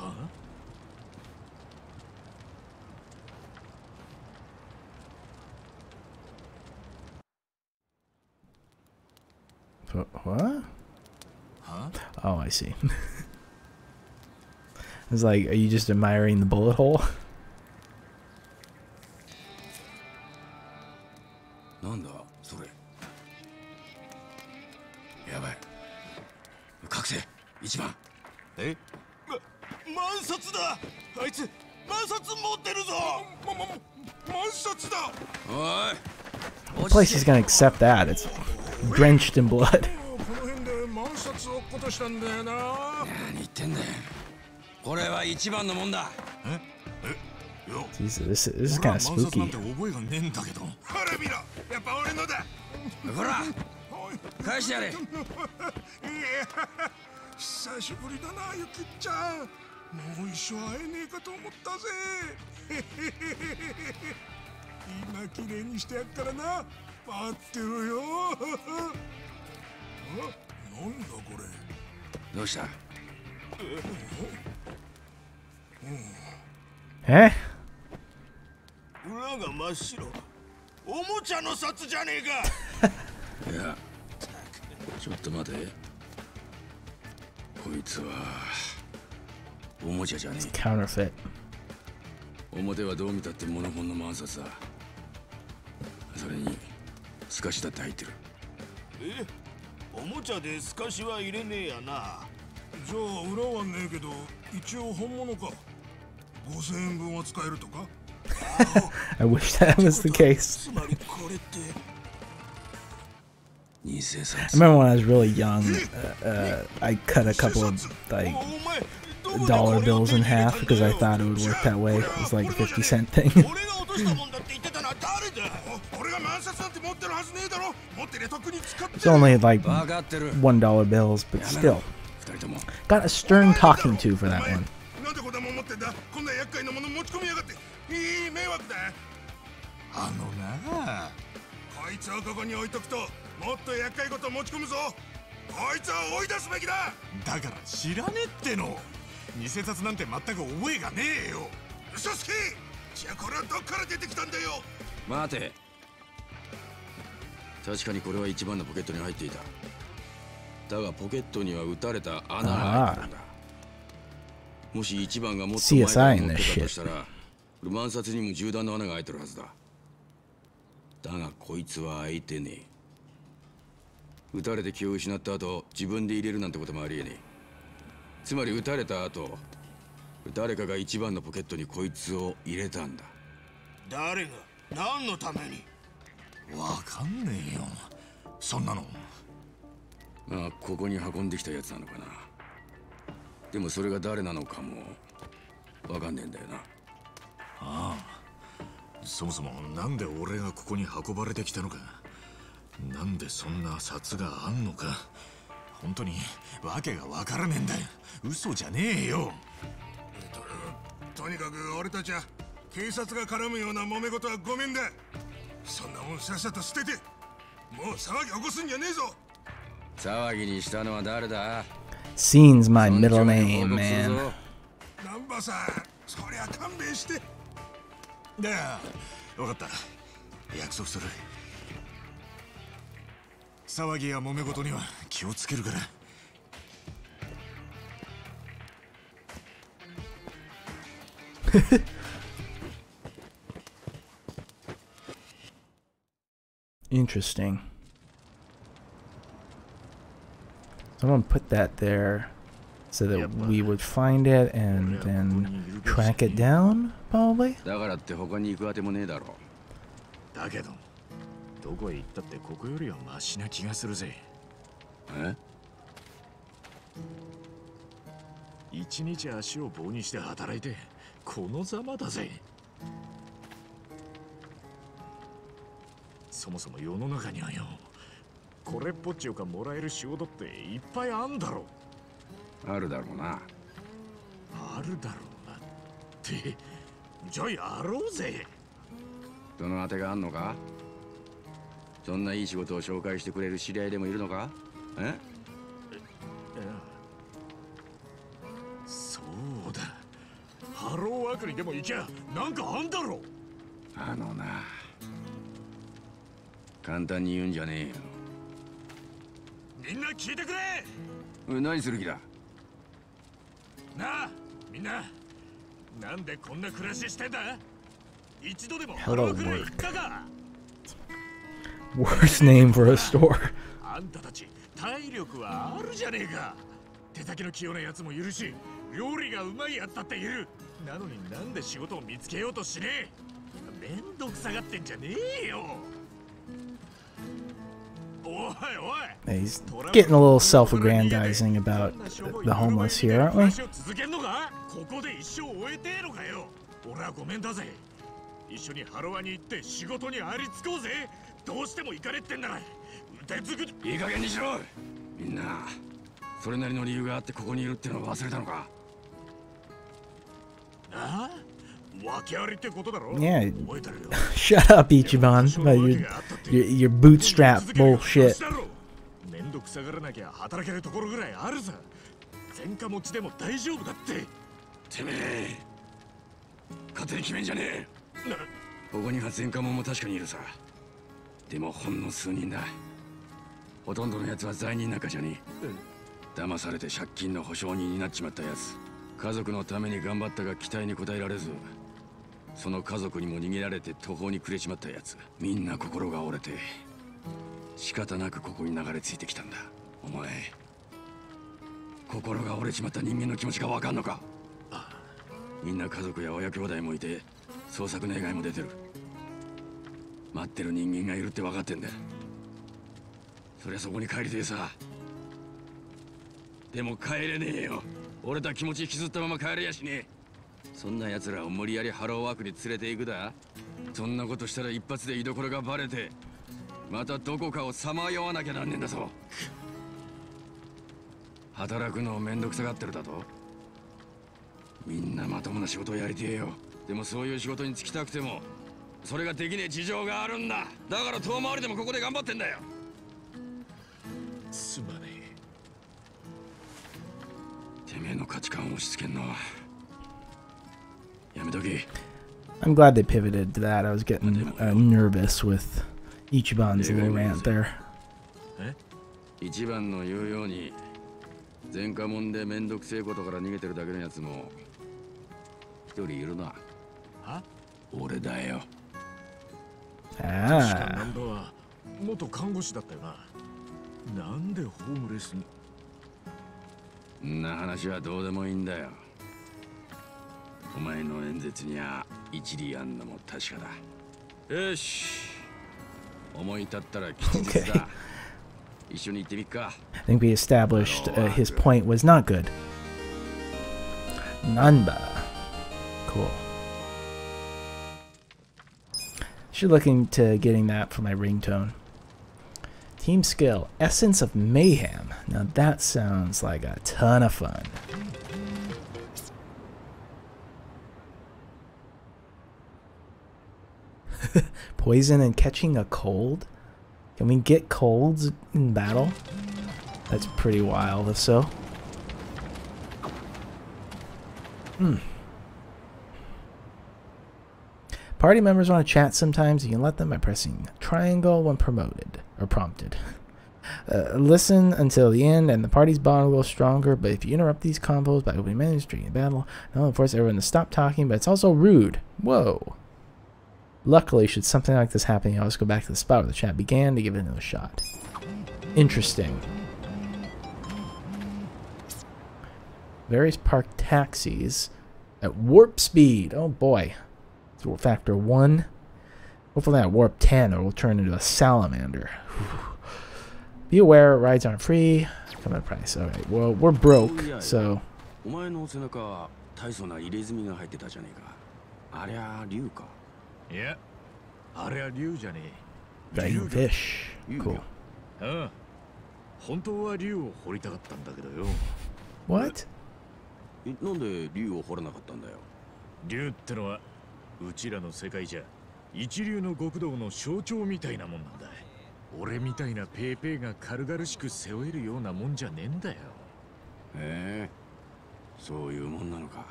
は Wh- What? Oh, I see. it's like, are you just admiring the bullet hole? 万札だ。あいつ万札持ってるぞ。万札だ。おい。Place is gonna accept that. It's drenched in blood. 何言ってんだよ。これは一番のもんだ。よ Jesus, this, this is kind of spooky. ほら見ろ。やっぱ俺のだ。ほら。おい。返してやれ。いや。久しぶりだなゆきちゃんもう一生会えねえかと思ったぜ。今綺麗にしてやっからな。待ってろよ。あなんだこれ。どうした？Eh? 裏が真っ白。おもちゃの札じゃねえか。いやちょっと待て。こいつはおもちゃじゃね Counterfeit. え表はどう見たってモノホンの万札だ。それに透かしだって入ってる。え？おもちゃで透かしは入れねえやな。じゃあ裏はねえけど一応本物か。5000円分は使えるとか？I wish that was the case. つまりこれって。偽 I 札 remember when I was really young, uh, uh, I cut a couple of like dollar bills in half because I thought it would work that way. It's like a 50 cent thing. it's only like one dollar bills, but still. Got a stern talking to for that one. 偽札なんて全く覚えがねえよ。嘘つきじゃあこれはどっから出てきたんだよ！待て。確かにこれは一番のポケットに入っていた。だがポケットには撃たれた穴が開いてるんだ。もし一番がもっと前から持ってたとしたら万札にも銃弾の穴が開いてるはずだ。だがこいつは開いてねえ。撃たれて気を失った後自分で入れるなんてこともありえねえつまり撃たれた後誰かが一番のポケットにこいつを入れたんだ。誰が？何のために？わかんねえよ。そんなの。まあここに運んできたやつなのかな。でもそれが誰なのかもわかんねえんだよな。そもそもなんで俺がここに運ばれてきたのか。なんでそんな札があんのか本当にわけがわからねえんだよ。嘘じゃねえよ。ととにかく俺たちは警察が絡むような揉め事はごめんだ。そんなもんさっさと捨ててもう騒ぎ起こすんじゃねえぞ。騒ぎにしたのは誰だ？Scene's my 村 middle name, man. ぞ南波さんそりゃ勘弁して。だよ分かった。約束する騒ぎや揉め事には気をつけるから Interesting. So I'm gonna put that there so that we would find it and then track it down, probably. どこへ行ったってここよりはマシな気がするぜ。え？一日足を棒にして働いてこのざまだぜ。そもそも世の中にはよこれっぽっちよかもらえる仕事っていっぱいあんだろ。あるだろうな。あるだろうなって。じゃあやろうぜ。そのあてがあんのか？そんないい仕事を紹介してくれる知り合いでもいるのか？え？そうだ。ハローワークにでも行きゃなんかあんだろ。あのな。簡単に言うんじゃねえよ。みんな聞いてくれ。何する気だ？なあみんな。なんでこんな暮らししてんだ？一度でもハローくらい行ったか Worst name for a store. あんたたち体力はあるじゃねえか手先の器用なやつもいるし料理がうまいやつだっているなのになんで仕事を見つけようとしねえめんどくさがってんじゃねえよおいおい He's getting a little self-aggrandizing about the homeless here, aren't we? 暮らしを続けんのかここで一生終えてえのかよ俺はごめんだぜ一緒にハロワに行って仕事にありつこうぜ どうしても行かれってんな。ら腕作り。いい加減にしろ。みんなそれなりの理由があってここにいるってのを忘れたのか。なあ？訳ありってことだろ？Yeah. Shut up, Ichiban, about your, your, your bootstrap bullshit. めんどくさがらなきゃ働けるところぐらいあるさ。前科持ちでも大丈夫だって。てめえ勝手に決めんじゃねえ。なここには前科者も確かにいるさでもほんの数人だ。ほとんどのやつは罪人なんかじゃねえ。騙されて借金の保証人になっちまったやつ家族のために頑張ったが期待に応えられず。その家族にも逃げられて途方に暮れちまったやつみんな心が折れて。仕方なくここに流れ着いてきたんだ。お前。心が折れちまった人間の気持ちがわかんのか。みんな家族や親兄弟もいて捜索願いも出てる待ってる人間がいるって分かってんだ。そりゃそこに帰りてえさ。でも帰れねえよ。俺た気持ち引きずったまま帰れやしねえ。そんな奴らを無理やりハローワークに連れて行くだ。そんなことしたら一発で居所がバレてまたどこかをさまよわなきゃなんねえんだぞ。働くのをめんどくさがってるだと？みんなまともな仕事をやりてえよ。でもそういう仕事に就きたくてもそれができねえ事情があるんだ。だから遠回りでもここで頑張ってんだよ。すまねてめえの価値観を押し付けんのは。やめとけ。I'm glad they pivoted to that. I was getting uh, nervous with Ichiban's little rant there. 一番の言うように前科者でめんどくせえことから逃げてるだけのやつも一人いるな。は？俺だよ確か Ah. 南波は元看護師だったよななんでホームレスにんな話はどうでもいいんだよお前の演説には一理あんのも確かだよし思い立ったら吉日だ、一緒に行ってみっか I think we established uh, his point was not good. Nanba. Cool. Should look into getting that for my ringtone. Team skill, essence of mayhem. Now that sounds like a ton of fun. Poison and catching a cold? Can we get colds in battle? That's pretty wild, if so. Hmm. Party members want to chat sometimes. You can let them by pressing triangle when promoted or prompted. Uh, listen until the end, and the party's bond will stronger. But if you interrupt these combos by opening menus during battle, not only force everyone to stop talking, but it's also rude. Whoa. Luckily, should something like this happen, you always go back to the spot where the chat began to give it another shot. Interesting. Various park taxis at warp speed. Oh boy. So factor one. Hopefully not warp 10 or we'll turn into a salamander. Be aware, rides aren't free. Come at a price. Alright, well, we're broke, so お前の背中大層な入れ墨が入ってたじゃねえかありゃ竜かいやあれは竜じゃねえ dragon fish. 竜 Cool. よああ本当は竜を掘りたかったんだけどよ What? えなんで竜を掘らなかったんだよ竜ってのは うちらの世界じゃ一流の極道の象徴みたいなもんなんだ。俺みたいなペーペーが軽々しく背負えるようなもんじゃねえんだよ。へえ。そういうもんなのか。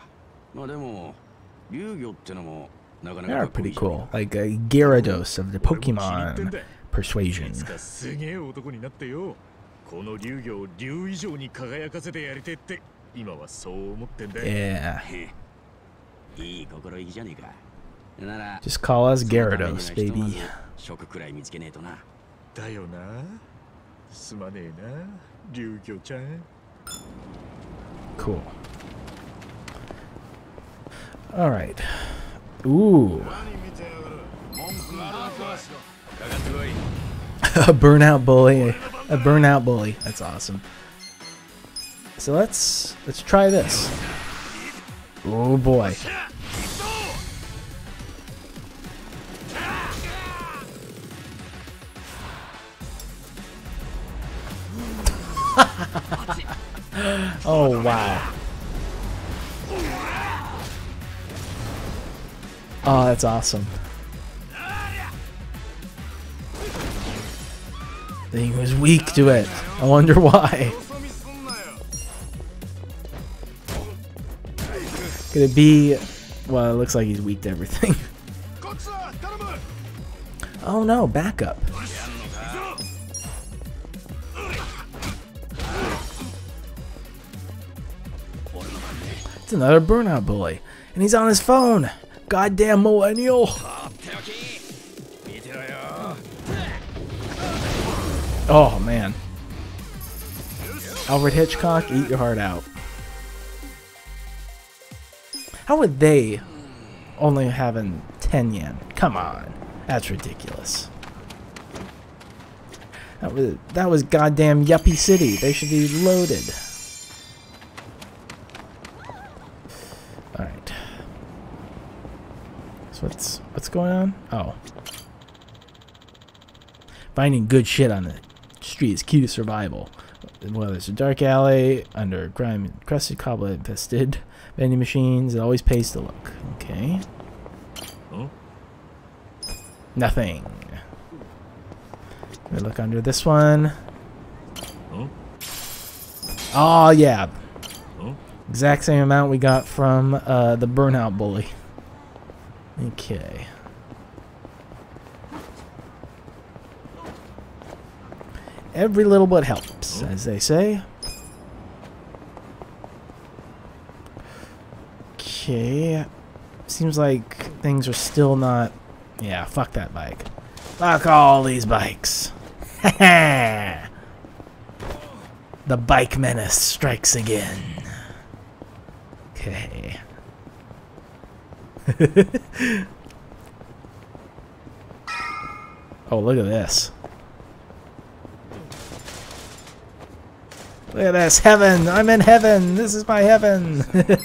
まあでも竜魚ってのもなかな They か are かっこい pretty cool. Like a Gyarados of the 俺も気に入ってん Pokemon persuasion. つかすげえ男になってよ。この竜魚を竜以上に輝かせてやりてえって今はそう思ってんだよ。Yeah. いい心意気じゃねえか Just call us そのためには Gyarados, ひとまず baby. 職くらい見つけねえとなだよなすまねえな竜魚ちゃん Cool. All right. Ooh. a burnout bully. A burnout bully. That's awesome. So let's let's try this. Oh boy. oh wow. Oh, that's awesome. He was weak to it. I wonder why. Could it be? Well, it looks like he's weak to everything. oh no, backup. It's another burnout bully. And he's on his phone. Goddamn millennial. Oh man. Alfred Hitchcock, eat your heart out. How would they only having 10 yen? Come on. That's ridiculous. That was that was goddamn Yuppie City. They should be loaded. Alright. So what's what's going on? Oh. Finding good shit on the street is key to survival. Whether it's a dark alley, under grime encrusted cobble infested vending machines, it always pays to look. Okay. Huh? Nothing. We look under this one. Huh? Oh yeah. Huh? Exact same amount we got from uh, the burnout bully. Okay. Every little bit helps, oh. as they say. Okay. Seems like things are still not. Yeah, fuck that bike. Fuck all these bikes. the bike menace strikes again. Okay. oh, look at this. Look at this. Heaven. I'm in heaven. This is my heaven.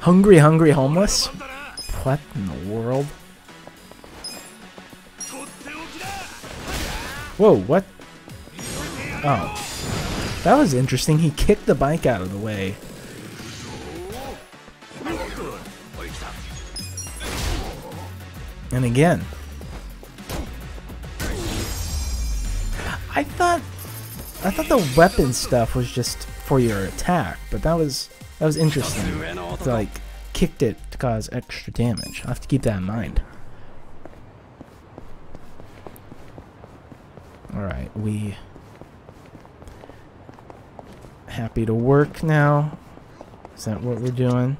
hungry, hungry, homeless? What in the world? Whoa, what? Oh. That was interesting. He kicked the bike out of the way. And again. I thought I thought the weapon stuff was just for your attack, but that was that was interesting. To, like kicked it to cause extra damage. I'll have to keep that in mind. Alright, we happy to work now. Is that what we're doing?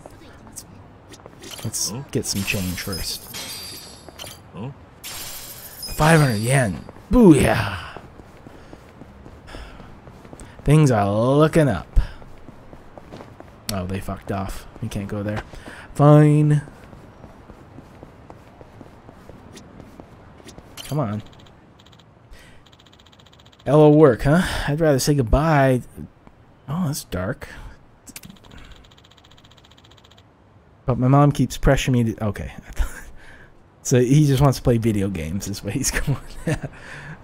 Let's Huh? get some change first. Huh? 500 yen. Booyah. Things are looking up. Oh, they fucked off. We can't go there. Fine. Come on. Hello, work, huh? I'd rather say goodbye. Oh, that's dark. But my mom keeps pressuring me to. Okay. So he just wants to play video games, is what he's going.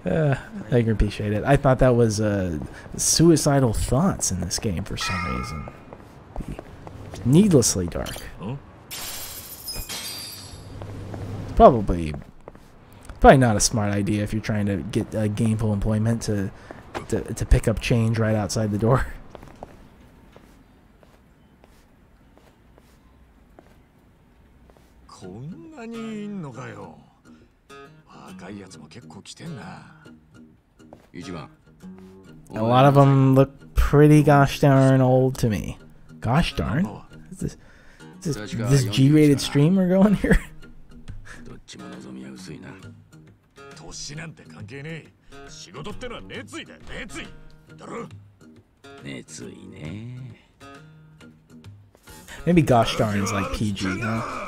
uh, I can appreciate it. I thought that was uh, suicidal thoughts in this game for some reason. Needlessly dark. Huh? Probably, probably not a smart idea if you're trying to get uh, gainful employment to, to to pick up change right outside the door. こんなにいんのかよ若いやつも結構来てんな一番 A lot of them look pretty gosh darn old to me. Gosh darn? も Is this, is this, this G-rated stream we're going here? どっちも望みは薄いなう年なんて関係ねえ仕事ってのは熱意だよ熱意だろ熱意ね Maybe gosh darn is like PG, huh?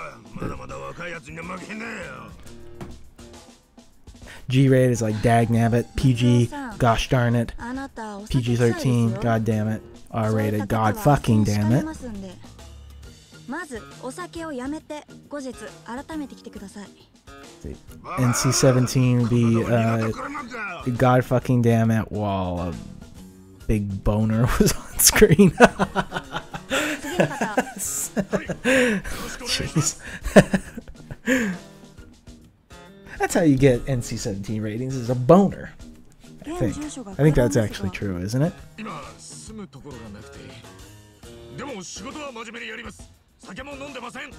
G-rated is like dag nabbit. PG, gosh darn it. あなたお酒臭いですよ PG-13, god damn it. そういっ R-rated, た方は god fucking 禁止 damn かね it. ますんでまずお酒をやめて後日改めて来てください NC-17 would be この uh, 苦手なんかよ god fucking damn it while a big boner was on screen. 次の方 Jeez. That's how you get NC-17 ratings is a boner. I 現 think. I think こ that's actually が true, isn't it? 今住むところがなくてでも仕事は真面目にやります酒も飲んでませんも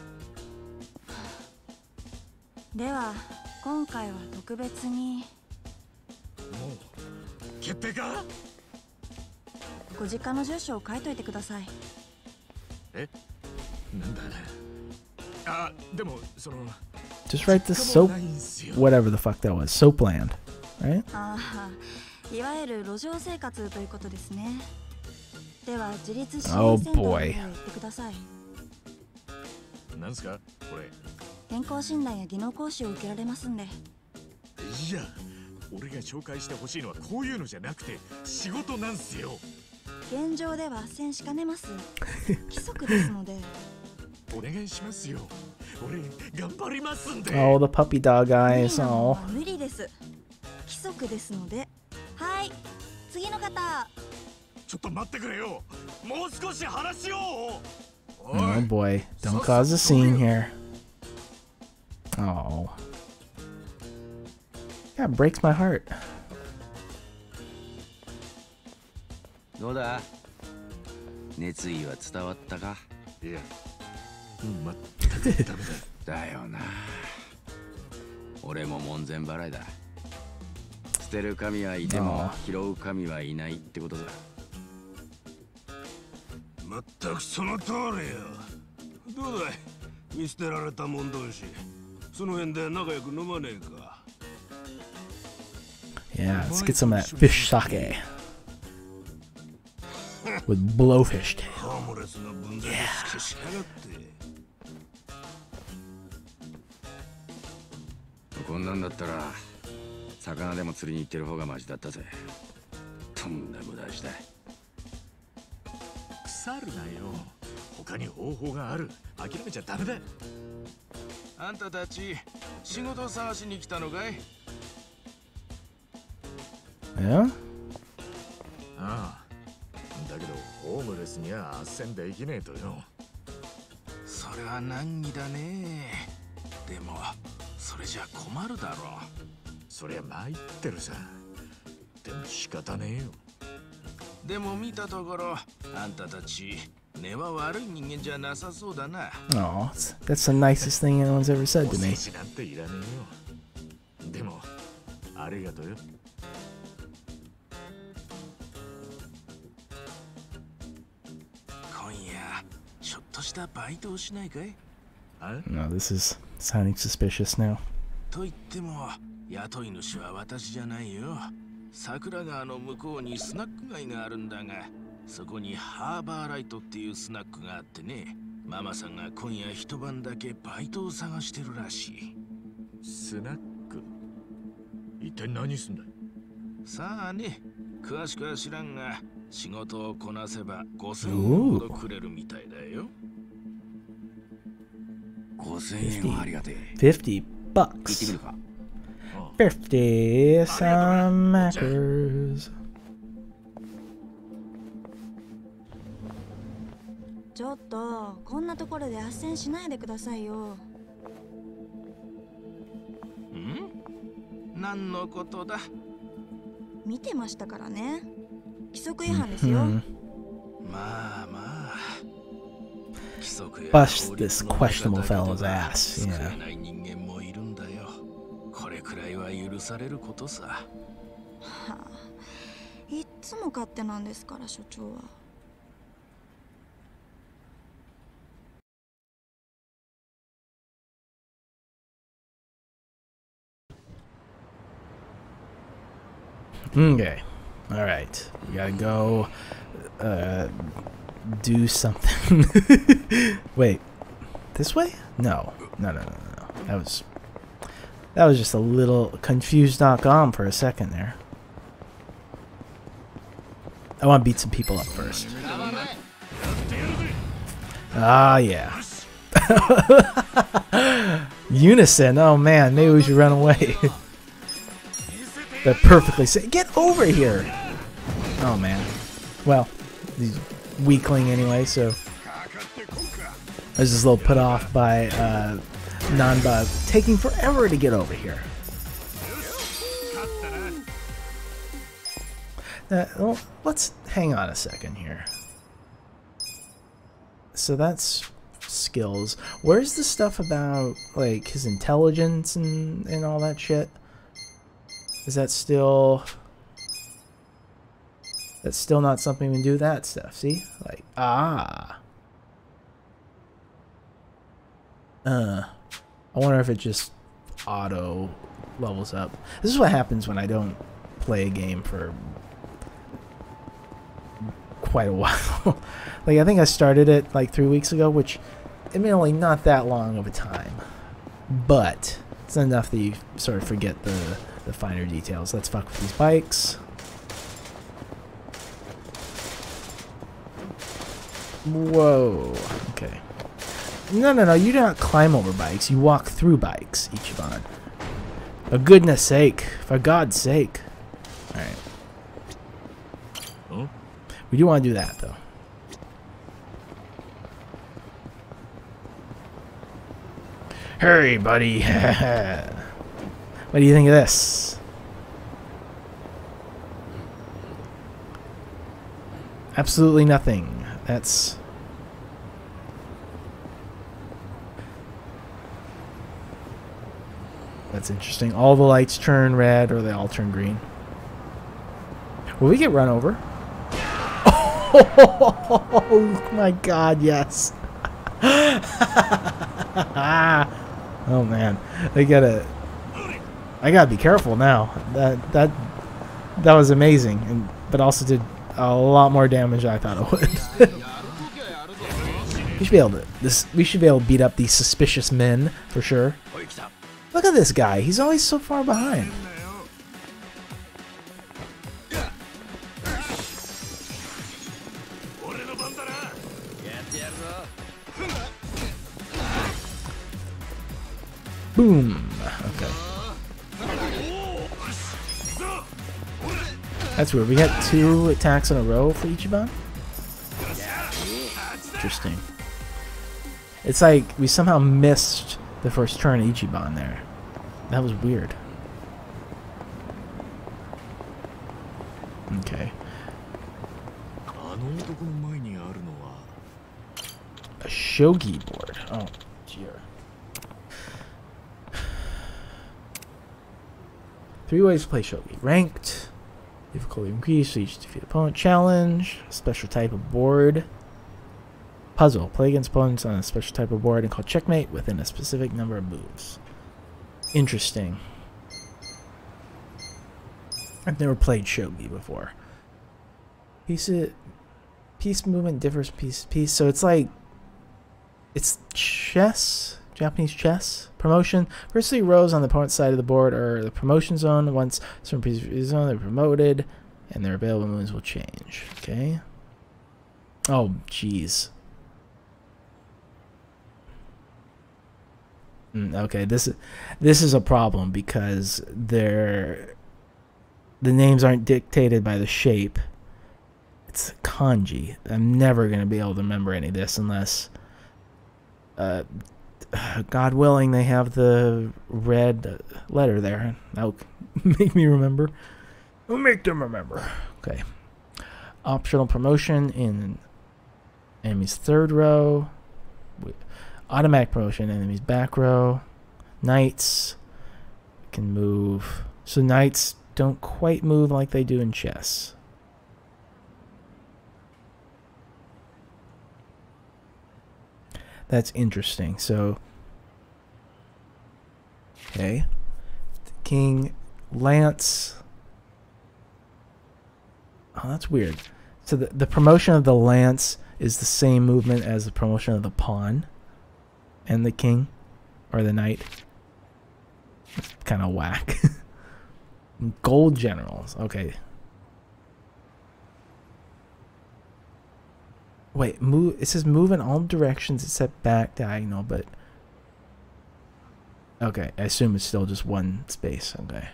では今回は特別にう決定か？ご実家の住所を書いといてくださいなんだ Just write the soap, ないんすよ。whatever the fuck that was, soapland, right? ああいわゆる路上生活ということですね。では自立支援センターの Oh, 方へ boy. 行ってください。なんすかこれ。健康診断や技能講習を受けられますんで。いや俺が紹介してほしいのはこういうのじゃなくて仕事なんすよ。現状では斡旋しかねます。規則ですので Oh, the puppy dog 無 eyes. 理なの Oh. は無理です規則ですのではい次の方ちょっと待ってくれよもう少し話しようおい Oh boy. Don't cause a scene here. Oh. That breaks my heart. どうだ熱意は伝わったかいや 全くダメだだよな。俺も門前払いだ。捨てる神はいてもあ。拾う神はいないってことさまったくその通りよ。どうだい？見捨てられた者同士。その辺で仲良く飲まねえか？Yeah, let's get some of that fish sake. With blowfish tail. ホームレスの分際でつけしやがってこんなんだったら魚でも釣りに行ってる方がマシだったぜ。とんだ無駄足だ腐るなよ。他に方法がある。諦めちゃダメだ。あんたたち仕事探しに来たのかい？Yeah? ああだけどホームレスには斡旋できねえとよ。それは難儀だね。でもそれじゃ困るだろ。そりゃ参ってるさ。でも仕方ねえよ。うでも見たところあんたたち根は悪い人間じゃなさそうだな。Oh, that's, that's the nicest thing anyone's ever said お to me. なんていらねえよ。でもありがとうよちょっとしたバイトをしないかい？No, this is sounding suspicious now. と言っても雇い主は私じゃないよ。桜川の向こうにスナック街があるんだがそこにハーバーライトっていうスナックがあってね。ママさんが今夜一晩だけバイトを探してるらしい。スナック？一体何すんださあね詳しくは知らんが仕事をこなせば5000円ほどくれるみたいだよ。5000円はありがてえ。50行ってみ bucks. るか。50 some macros. ちょっとこんなところで斡旋しないでくださいよ。ん？何のことだ？見てましたからね規則違反ですよ、 Hmm. まあまあ規則や Bust 法 this 律の中 questionable だけで fellow's は ass, 救 yeah. えない人間もいるんだよこれくらいは許されることさはあいっつも勝手なんですから所長は Okay. All right. We gotta go uh, do something. Wait. This way? No. No, no, no, no. That was that was just a little confused.com for a second there. I want to beat some people up first. Ah, yeah. Unison. Oh man, maybe we should run away. They're perfectly safe. Get over here! Oh man. Well, he's weakling anyway, so. I was just a little put off by uh, Nanba taking forever to get over here. Uh, well, let's hang on a second here. So that's skills. Where's the stuff about like his intelligence and and all that shit? Is that still That's still not something we can do that stuff, see? Like ah. Uh I wonder if it just auto levels up. This is what happens when I don't play a game for quite a while. like I think I started it like three weeks ago, which admittedly not that long of a time. But it's enough that you sort of forget the the finer details. Let's fuck with these bikes. Whoa. Okay. No, no, no. You don't climb over bikes. You walk through bikes, Ichiban. For goodness sake. For God's sake. Alright. We do want to do that, though. Hurry, buddy. what do you think of this? Absolutely nothing. That's. That's interesting. All the lights turn red or they all turn green. Will we get run over? Oh my god, yes. oh man. I gotta I gotta be careful now. That that that was amazing and but also did a lot more damage than I thought it would. we should be able to this we should be able to beat up these suspicious men for sure. Look at this guy. He's always so far behind. Boom. Okay. That's weird. We got two attacks in a row for Ichiban? Interesting. It's like we somehow missed the first turn Ichiban there. That was weird. Okay. A shogi board. Oh, dear. Three ways to play shogi. Ranked. Difficulty increased, so each defeat opponent challenge. Special type of board. Puzzle. Play against opponents on a special type of board and call checkmate within a specific number of moves. Interesting. I've never played shogi before. Piece piece movement differs piece piece, so it's like it's chess, Japanese chess promotion. First three rows on the opponent's side of the board are the promotion zone. Once certain pieces of zone, they're promoted, and their available moves will change. Okay. Oh, jeez. Okay, this is this is a problem because they're the names aren't dictated by the shape. It's kanji. I'm never gonna be able to remember any of this unless, uh, God willing, they have the red letter there. That'll make me remember. Will make them remember. Okay. Optional promotion in Amy's third row. Automatic promotion, enemies back row. Knights can move. So knights don't quite move like they do in chess. That's interesting. So, okay. King, Lance. Oh, that's weird. So the, the promotion of the Lance is the same movement as the promotion of the pawn and the king or the knight. Kind of whack. Gold generals. Okay. Wait, move. It says move in all directions except back diagonal, but okay. I assume it's still just one space. Okay.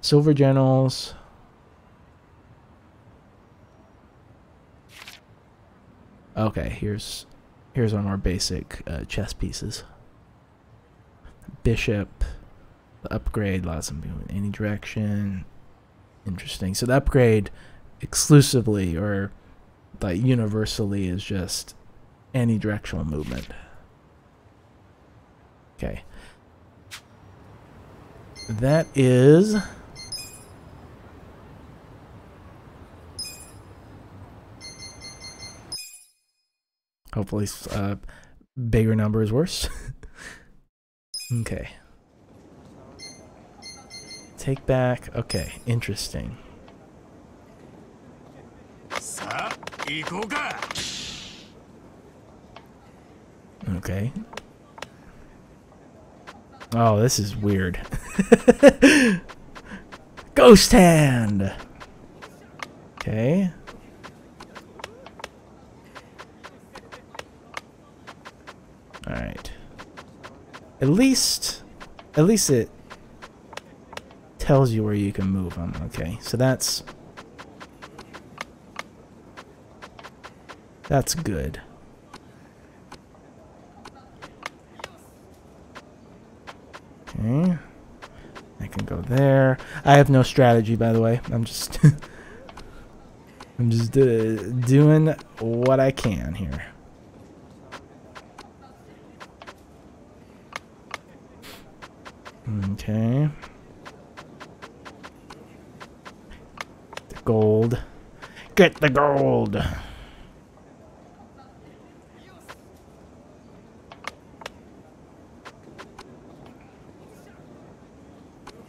Silver generals. Okay, here's here's one of our basic uh, chess pieces. Bishop. The upgrade allows them to move in any direction. Interesting. So the upgrade exclusively or like universally is just any directional movement. Okay. That is hopefully uh, bigger number is worse. okay. Take back. Okay, interesting. Okay. Oh, this is weird. Ghost hand. Okay. All right. At least, at least it tells you where you can move them. Okay, so that's that's good. Okay, I can go there. I have no strategy, by the way. I'm just I'm just uh, doing what I can here. Okay. The gold. Get the gold.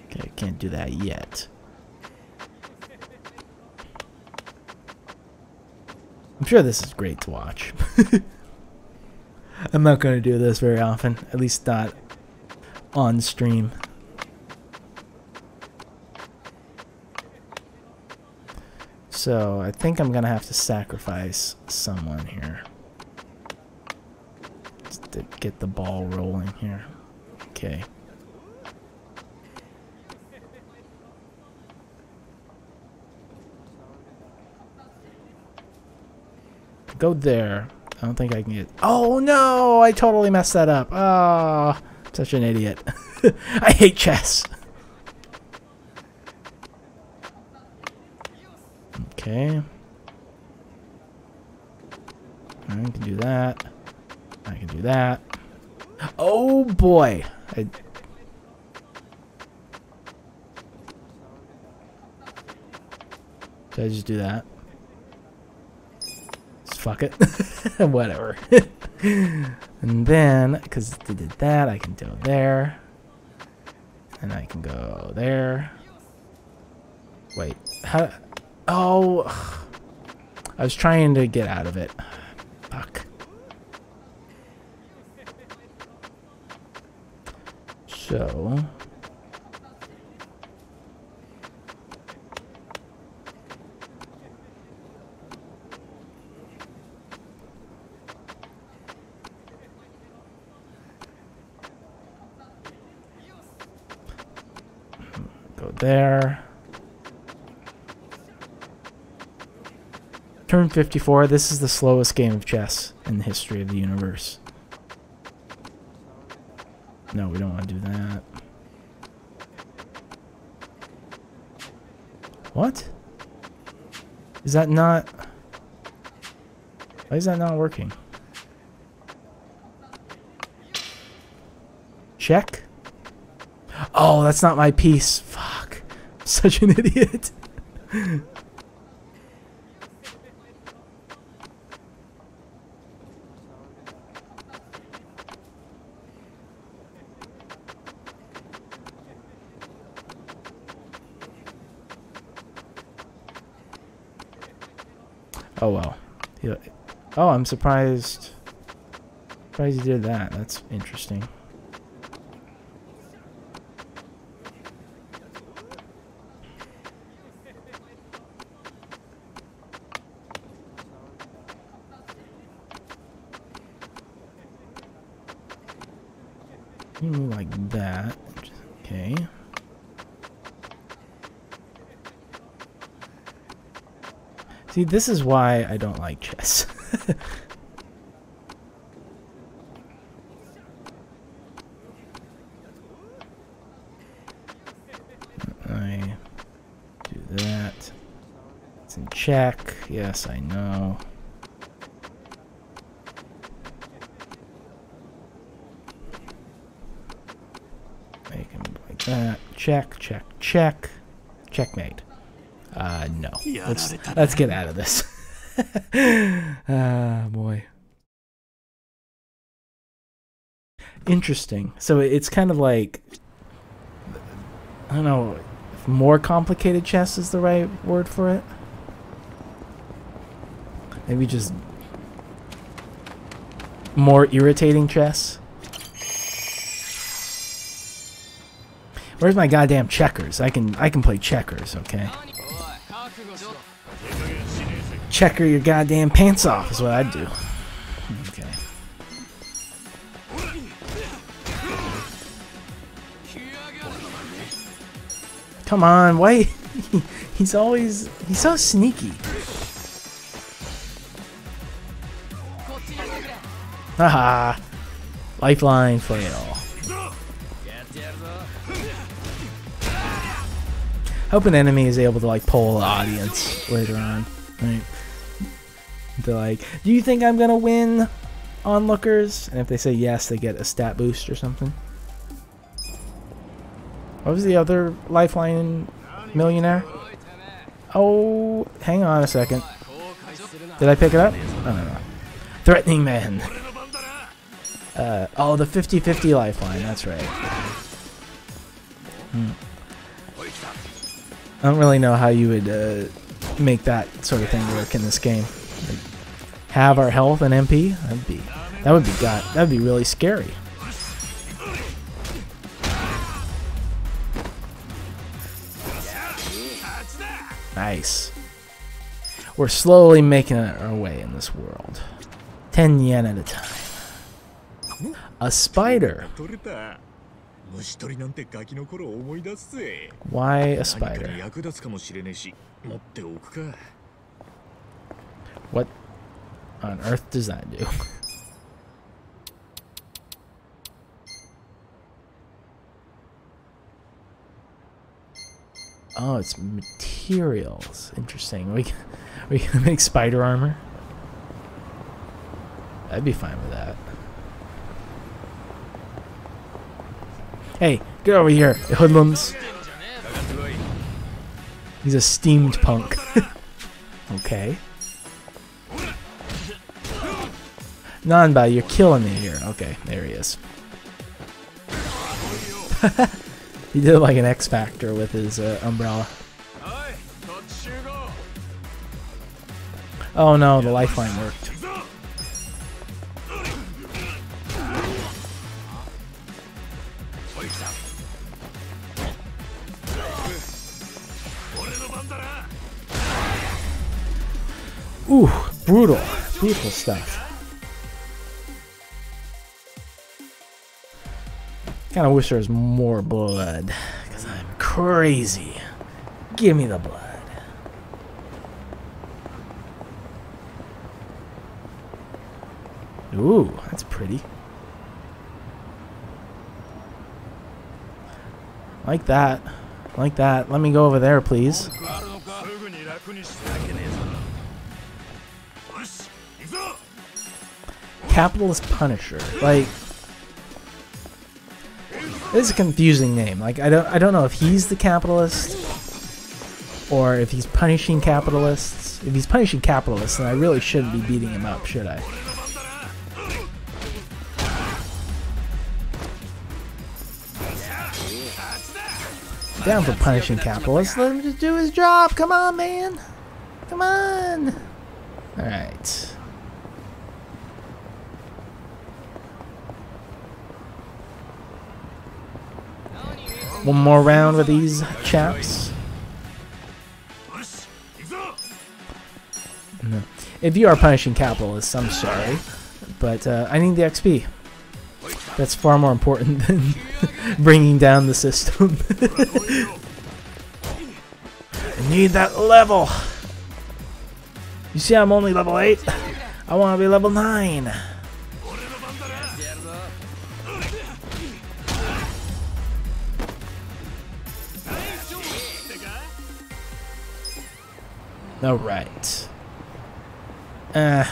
Okay, can't do that yet. I'm sure this is great to watch. I'm not going to do this very often, at least not on stream. So I think I'm gonna have to sacrifice someone here. Just to get the ball rolling here. Okay. Go there. I don't think I can get... Oh no! I totally messed that up. Ah. Such an idiot. I hate chess. Okay. I can do that. I can do that. Oh boy! I Did I just do that? It's fuck it. Whatever. and then, because they did that, I can go there. And I can go there. Wait, how? Oh, I was trying to get out of it. Fuck. So. Go there. Turn 54. This is the slowest game of chess in the history of the universe. No, we don't want to do that. What? Is that not... Why is that not working? Check? Oh, that's not my piece. Such an idiot. Oh well. Oh, I'm surprised. Surprised he did that. That's interesting. You move like that. Okay. See, this is why I don't like chess. I do that. It's in check. Yes, I know. Make him like that. Check, check, check. Checkmate. Uh, no. Let's, let's get out of this. ah, boy. Interesting. So it's kind of like I don't know if more complicated chess is the right word for it. Maybe just more irritating chess. Where's my goddamn checkers? I can I can play checkers, okay? Checker your goddamn pants off is what I'd do. Okay. Come on, why? He's always he's so sneaky. Haha. Lifeline fail. Hope an enemy is able to like pull the audience later on. Right? They're like, "Do you think I'm gonna win?" Onlookers, and if they say yes, they get a stat boost or something. What was the other lifeline millionaire? Oh, hang on a second. Did I pick it up? I don't know. Threatening man. Uh, oh, the 50-50 lifeline. That's right. Hmm. I don't really know how you would uh, make that sort of thing work in this game. Like, have our health and MP? That'd be that would be god. That'd be really scary. Nice. We're slowly making our way in this world. 10 yen at a time. A spider. Why a spider? What on earth does that do? Oh, it's materials. Interesting. We can, we can make spider armor. I'd be fine with that. Hey, get over here, hoodlums. He's a steamed punk. okay. Nanba, you're killing me here. Okay, there he is. he did like an X Factor with his uh, umbrella. Oh no, the lifeline worked. Ooh, brutal. Brutal stuff. Kind of wish there was more blood, because I'm crazy. Give me the blood. Ooh, that's pretty. Like that. Like that. Let me go over there, please. Capitalist Punisher. Like this is a confusing name. Like I don't I don't know if he's the capitalist or if he's punishing capitalists. If he's punishing capitalists, then I really shouldn't be beating him up, should I? Down for punishing capitalists. Let him just do his job. Come on, man. Come on. All right. One more round with these chaps. No. If you are punishing capitalists, I'm sorry. But uh, I need the XP. That's far more important than bringing down the system. I need that level! You see I'm only level 8? I want to be level 9! Alright. Uh,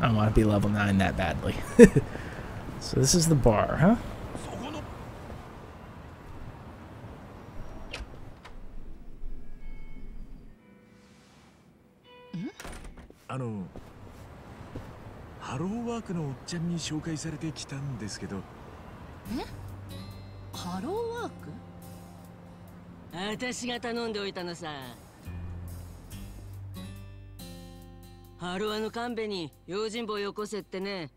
I don't want to be level 9 that badly. so this is the bar, huh? そこのあのハローワークのおっちゃんに紹介されてきたんですけどハローワーク私が頼んでおいたのさハロワの神戸に用心棒よこせってね。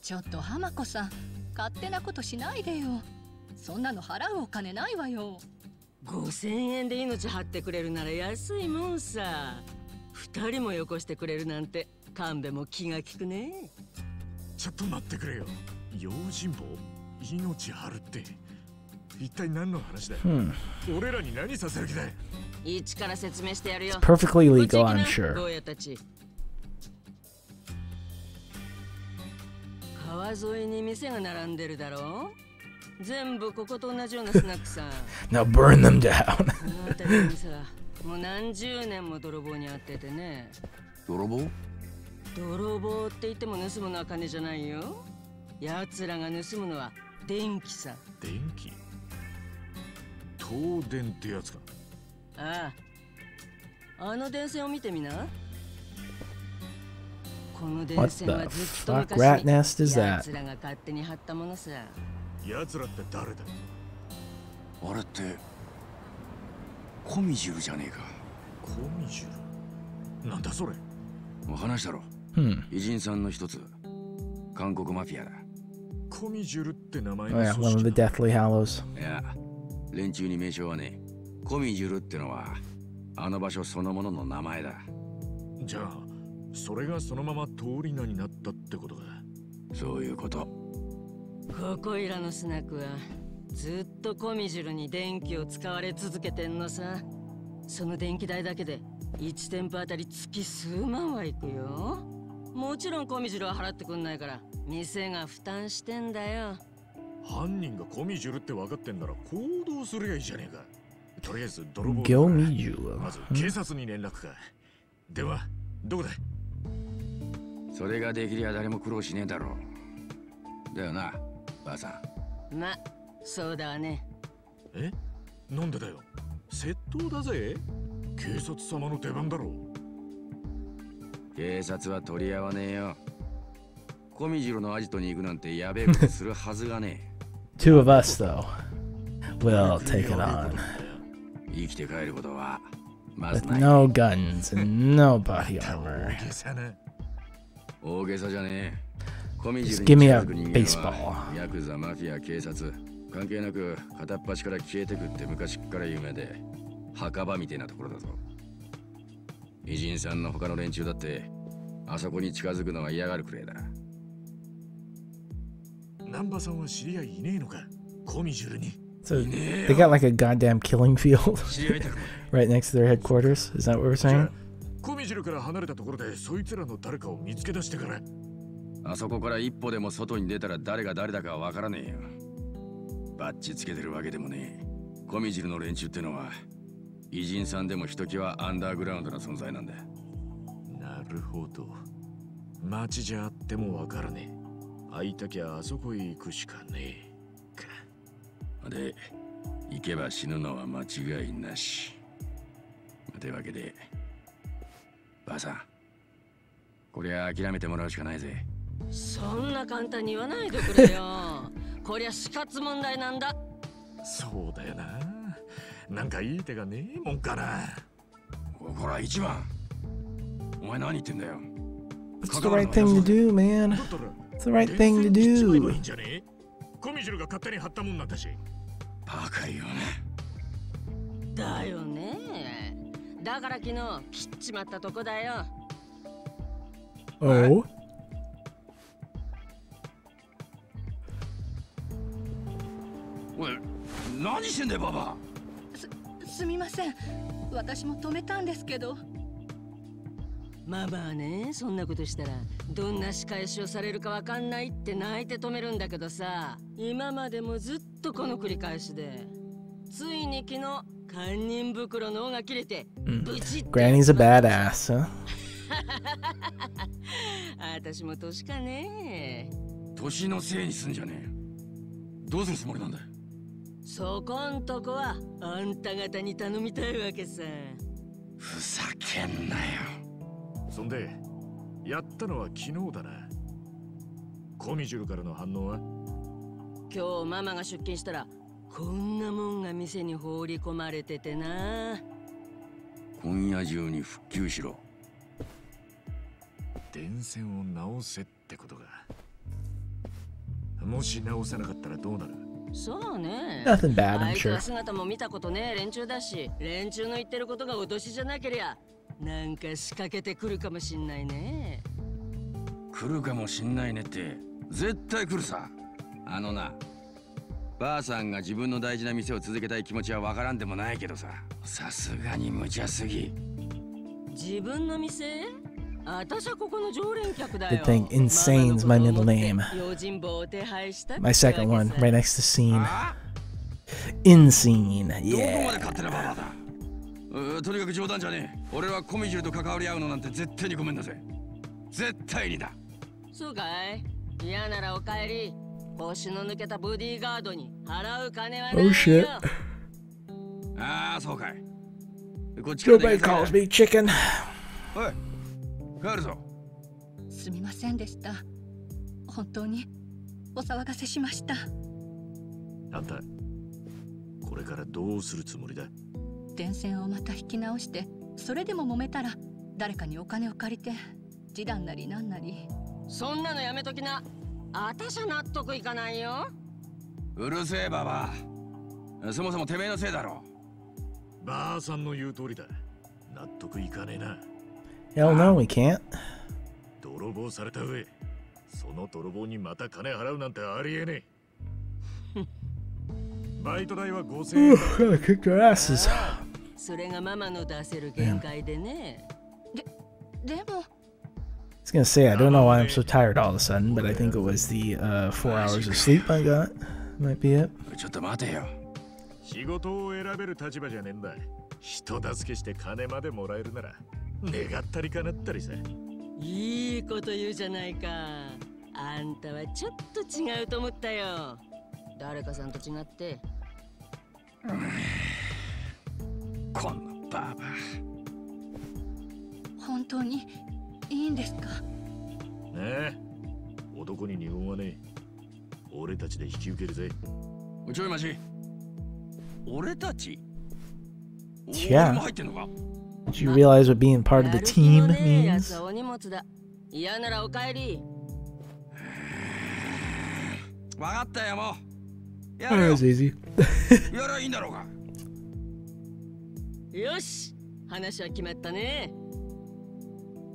ちょっと浜子さん勝手なことしないでよ。そんなの払うお金ないわよ。5000円で命張ってくれるなら安いもんさ。二人もよこしてくれるなんて神戸も気が利くね。ちょっと待ってくれよ。用心棒命張るって。一体何の話だ、Hmm. 俺らに何させる気だ一から説明してやるよ。Perfectly legal, I'm sure. 川沿いに店が並んでるだろ全部ここと同じようなスナックさ Now burn them down. この辺りにさもう何十年も泥棒に遭っててね。泥棒？泥棒って言っても盗むのは金じゃないよ。奴らが盗むのは電気さ。電気？東電ってやつか。ああ。あの電線を見てみな What 線は the ずっと fuck 昔 rat に nest is that? 奴らが勝手に貼ったものさ。奴らって誰だ？あれってコミジュルじゃねえか。コミジュル？なんだそれ？もう話したろ。Hmm. 偉人さんの一つ。韓国マフィアだ。コミジュルって名前 Oh の yeah, 組 one of the 織だ。Deathly Hallows. いや連中に名称はねコミジュルってのはあの場所そのものの名前だ。じゃあそれがそのまま通り名になったってことかそういうこと。ここいらのスナックはずっとコミジュルに電気を使われ続けてんのさ。その電気代だけで1店舗あたり月数万はいくよ。もちろんコミジュルは払ってくんないから店が負担してんだよ。犯人がコミジュルって分かってんなら行動すりゃいいじゃねえか。とりあえず泥棒.まず警察に連絡か。ではどこだ？それができりゃ誰も苦労しねえだろう。だよなばあさん。まそうだわね。え？なんでだよ。窃盗だぜ。警察様の出番だろう。警察は取り合わねえよ。コミジロのアジトに行くなんてやべえことするはずがね Two of us, though, will take it on. え 生きて帰ることは With no guns and no body armor. Just ル give に me 近 a baseball. はヤクザマフィア警察関係なく片っ端から消えてくって昔っから有名で墓場みたいなところだぞ偉人さんの他の連中だってあそこに近づくのは嫌がるくらいだ南波さんは知り合いいねえのかコミジュルに So they got like a goddamn killing field. Right next to their headquarters? Is that what we're saying? あコミジュルから離れたところでそいつらの誰かを見つけ出してからあそこから一歩でも外に出たら誰が誰だかわからねえよ。バッチつけてるわけでもねえ。コミジルの連中ってのは偉人さんでもひときわアンダーグラウンドな存在なんだなるほど。街じゃあってもわからねえ。会いたきゃあそこへ行くしかねえ。かで行けば死ぬのは間違いなし。というわけでばあさんこりゃ諦めてもらうしかないぜ。そんな簡単に言わないでくれよ。こりゃ死活問題なんだ。そうだよな。なんかいい手がねえもんかな。ほら一番。お前何言ってんだよ。It's the right thing to do, man. It's the right thing to do. んじゃねえコミジュルが勝手に貼ったもんなんだしバカよね。だよね。だから昨日切っちまったとこだよ。Oh. おい何してんだよババすみません。私も止めたんですけどママはねそんなことしたらどんな仕返しをされるかわかんないって泣いて止めるんだけどさ今までもずっとこの繰り返しでついに昨日堪忍袋の尾が切れて Mm. ブチッて Granny's a badass, huh? 私も年かね。年のせいにすんじゃねえどうするつもりなんだよそこんとこはあんた方に頼みたいわけさ。ふざけんなよそんでやったのは昨日だな。コミジュルからの反応は？今日ママが出勤したらこんなもんが店に放り込まれててな。今夜中に復旧しろ。電線を直せってことか。もし直さなかったらどうなる？そうね。Nothing bad, I'm sure. 姿も見たことねえ連中だし連中の言ってることが脅しじゃなけりゃなんか仕掛けてくるかもしんないね。来るかもしんないねって絶対来るさ。あのなばあさんが自分の大事な店を続けたい気持ちはわからんでもないけどさ。さすがに無茶すぎ。自分の店？私はここの常連客だよ。Thing Insane's my middle name. 用心棒を手配したって My second one, right next to Scene. あ Insane, どこまで yeah. とにかく冗談じゃねえ。俺はコミジュルと関わり合うのなんて絶対にごめんだぜ絶対にだ。そうかい。嫌ならお帰り。腰の抜けたボディーガードに払う金はない Oh よ shit. ああそうかい。こっちから Nobody calls け me chicken. おい帰るぞ。すみませんでした。本当にお騒がせしました。あんたこれからどうするつもりだ電線をまた引き直してそれでも揉めたら誰かにお金を借りて示談なりなんなり。そんなのやめときな。私は納得いかないよ。うるせえババ。アそもそもてめえのせいだろ。ばあさんの言う通りだ。納得いかねえな。Hell no, we can't. 泥棒された上その泥棒にまた金払うなんてありえねえバイト代は5000円 Ooh, kick their asses. それがママの出せる限界でねでも I was gonna say I don't know why I'm so tired all of a sudden, but I think it was the uh, four hours of sleep I got. Might be it. ちょっと待てよ仕事を選べる立場じゃねえんだ人助けして金までもらえるなら願ったり叶ったりさいいこと言うじゃないかあんたはちょっと違うと思ったよ誰かさんと違って。このババ本当にいいんですか？ねえ。男に二言はねえ俺たちで引き受けるぜ。ちょい待ち。俺たち？Yeah. 俺も入ってんのか？Did you realize what being part of the team? means? はお荷物だ。嫌ならお帰り。分かったよもう。や Oh, る it よ was easy. やりゃいいんだろうがよし話は決まったね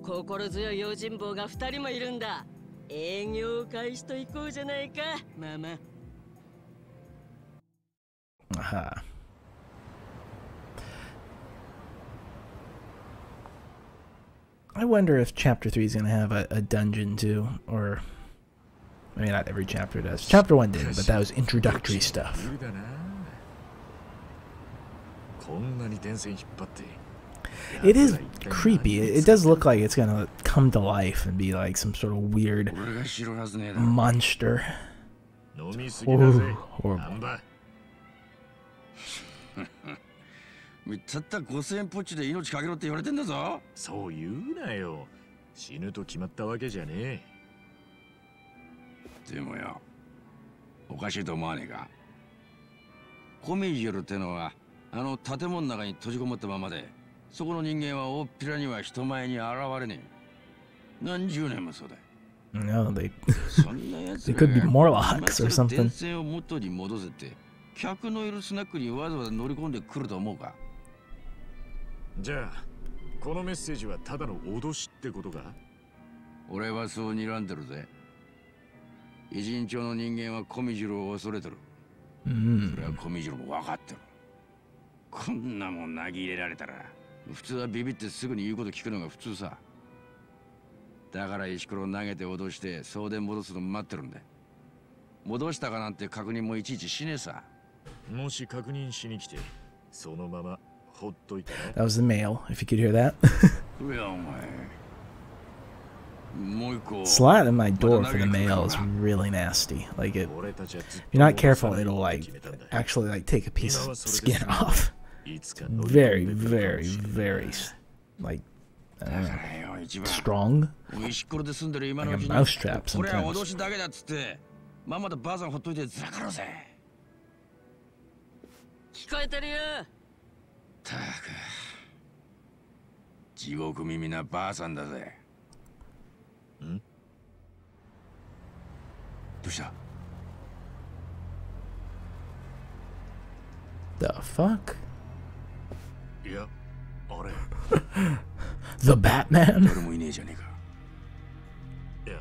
心強い用心棒が二人もいるんだ営業開始と行こうじゃないかママ Aha. I wonder if chapter 3 is going to have a, a dungeon too, or. I mean, not every chapter does. Chapter 1 did, but that was introductory stuff. 無理だなこんなに電線引っ張って It is creepy. It, it does look like it's going to come to life and be like some sort of weird 俺が知るはずねえだ monster. 飲みすぎだぜ Oh, horrible. なんだたった5000円ポッチで命かけろって言われてんだぞそう言うなよ死ぬと決まったわけじゃね でもよおかしいと思わねえか。コミジュルってのはあの建物の中に閉じこもったままでそこの人間は大っぴらには人前に現れねえ。何十年もそうだ No, they. そんなやつ They could be が Morlocks or something. 線を元に戻せて客のいるスナックにわざわざ乗り込んでくると思うか。えじゃあこのメッセージはただの脅しってことか？俺はそう睨んでるぜ偉人町の人間はコミジュルを恐れてる。それ Mm. はコミジュルも分かってる。こんなもん投げ入れられたら普通はビビってすぐに言うこと聞くのが普通さ。だから石ころ投げて脅して送電戻すの待ってるんだ戻したかなんて確認もいちいちしねえさ。もし確認しに来てそのままほっといたら？That was the mail, if you could hear that. いやお前 もう一個 Slide in my door for the mail is really nasty. Like it, 俺たちはずっ if と you're not careful, 戻さない it'll と like 決めたんだ actually like take a piece 今は of それで skin 済む off. いつか乗り込 Very, んでくるか very, もしれない very s- like I だ don't か know, らよ一番 strong. おい石ころで住んでる今のう Like ち a に mousetrap これは sometimes. 脅しだけだっつってまんまとばあさんほっといてずらかろうぜ聞こえてるよたく地獄耳なばあさんだぜ んどうした The fuck? いやあれ The Batman? 誰もいねえじゃねえかいや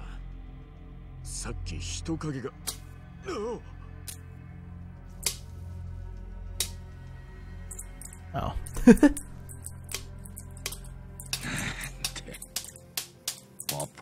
さっき人影がうお Oh.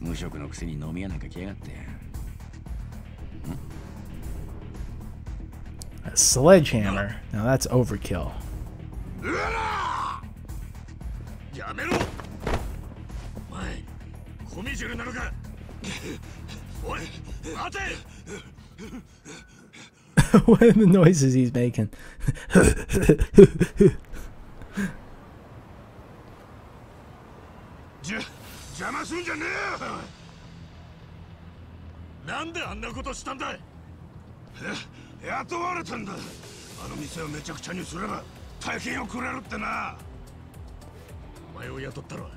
無職のくせに飲み屋なんか来やがって A sledgehammer. Now that's overkill. やめろお前コミジュルなのかおい待て what are the noises he's making? 邪魔すんじゃねえよ。なんであんなことしたんだ雇われたんだ。あの店をめちゃくちゃにすれば大金をくれるってな。お前を雇ったのは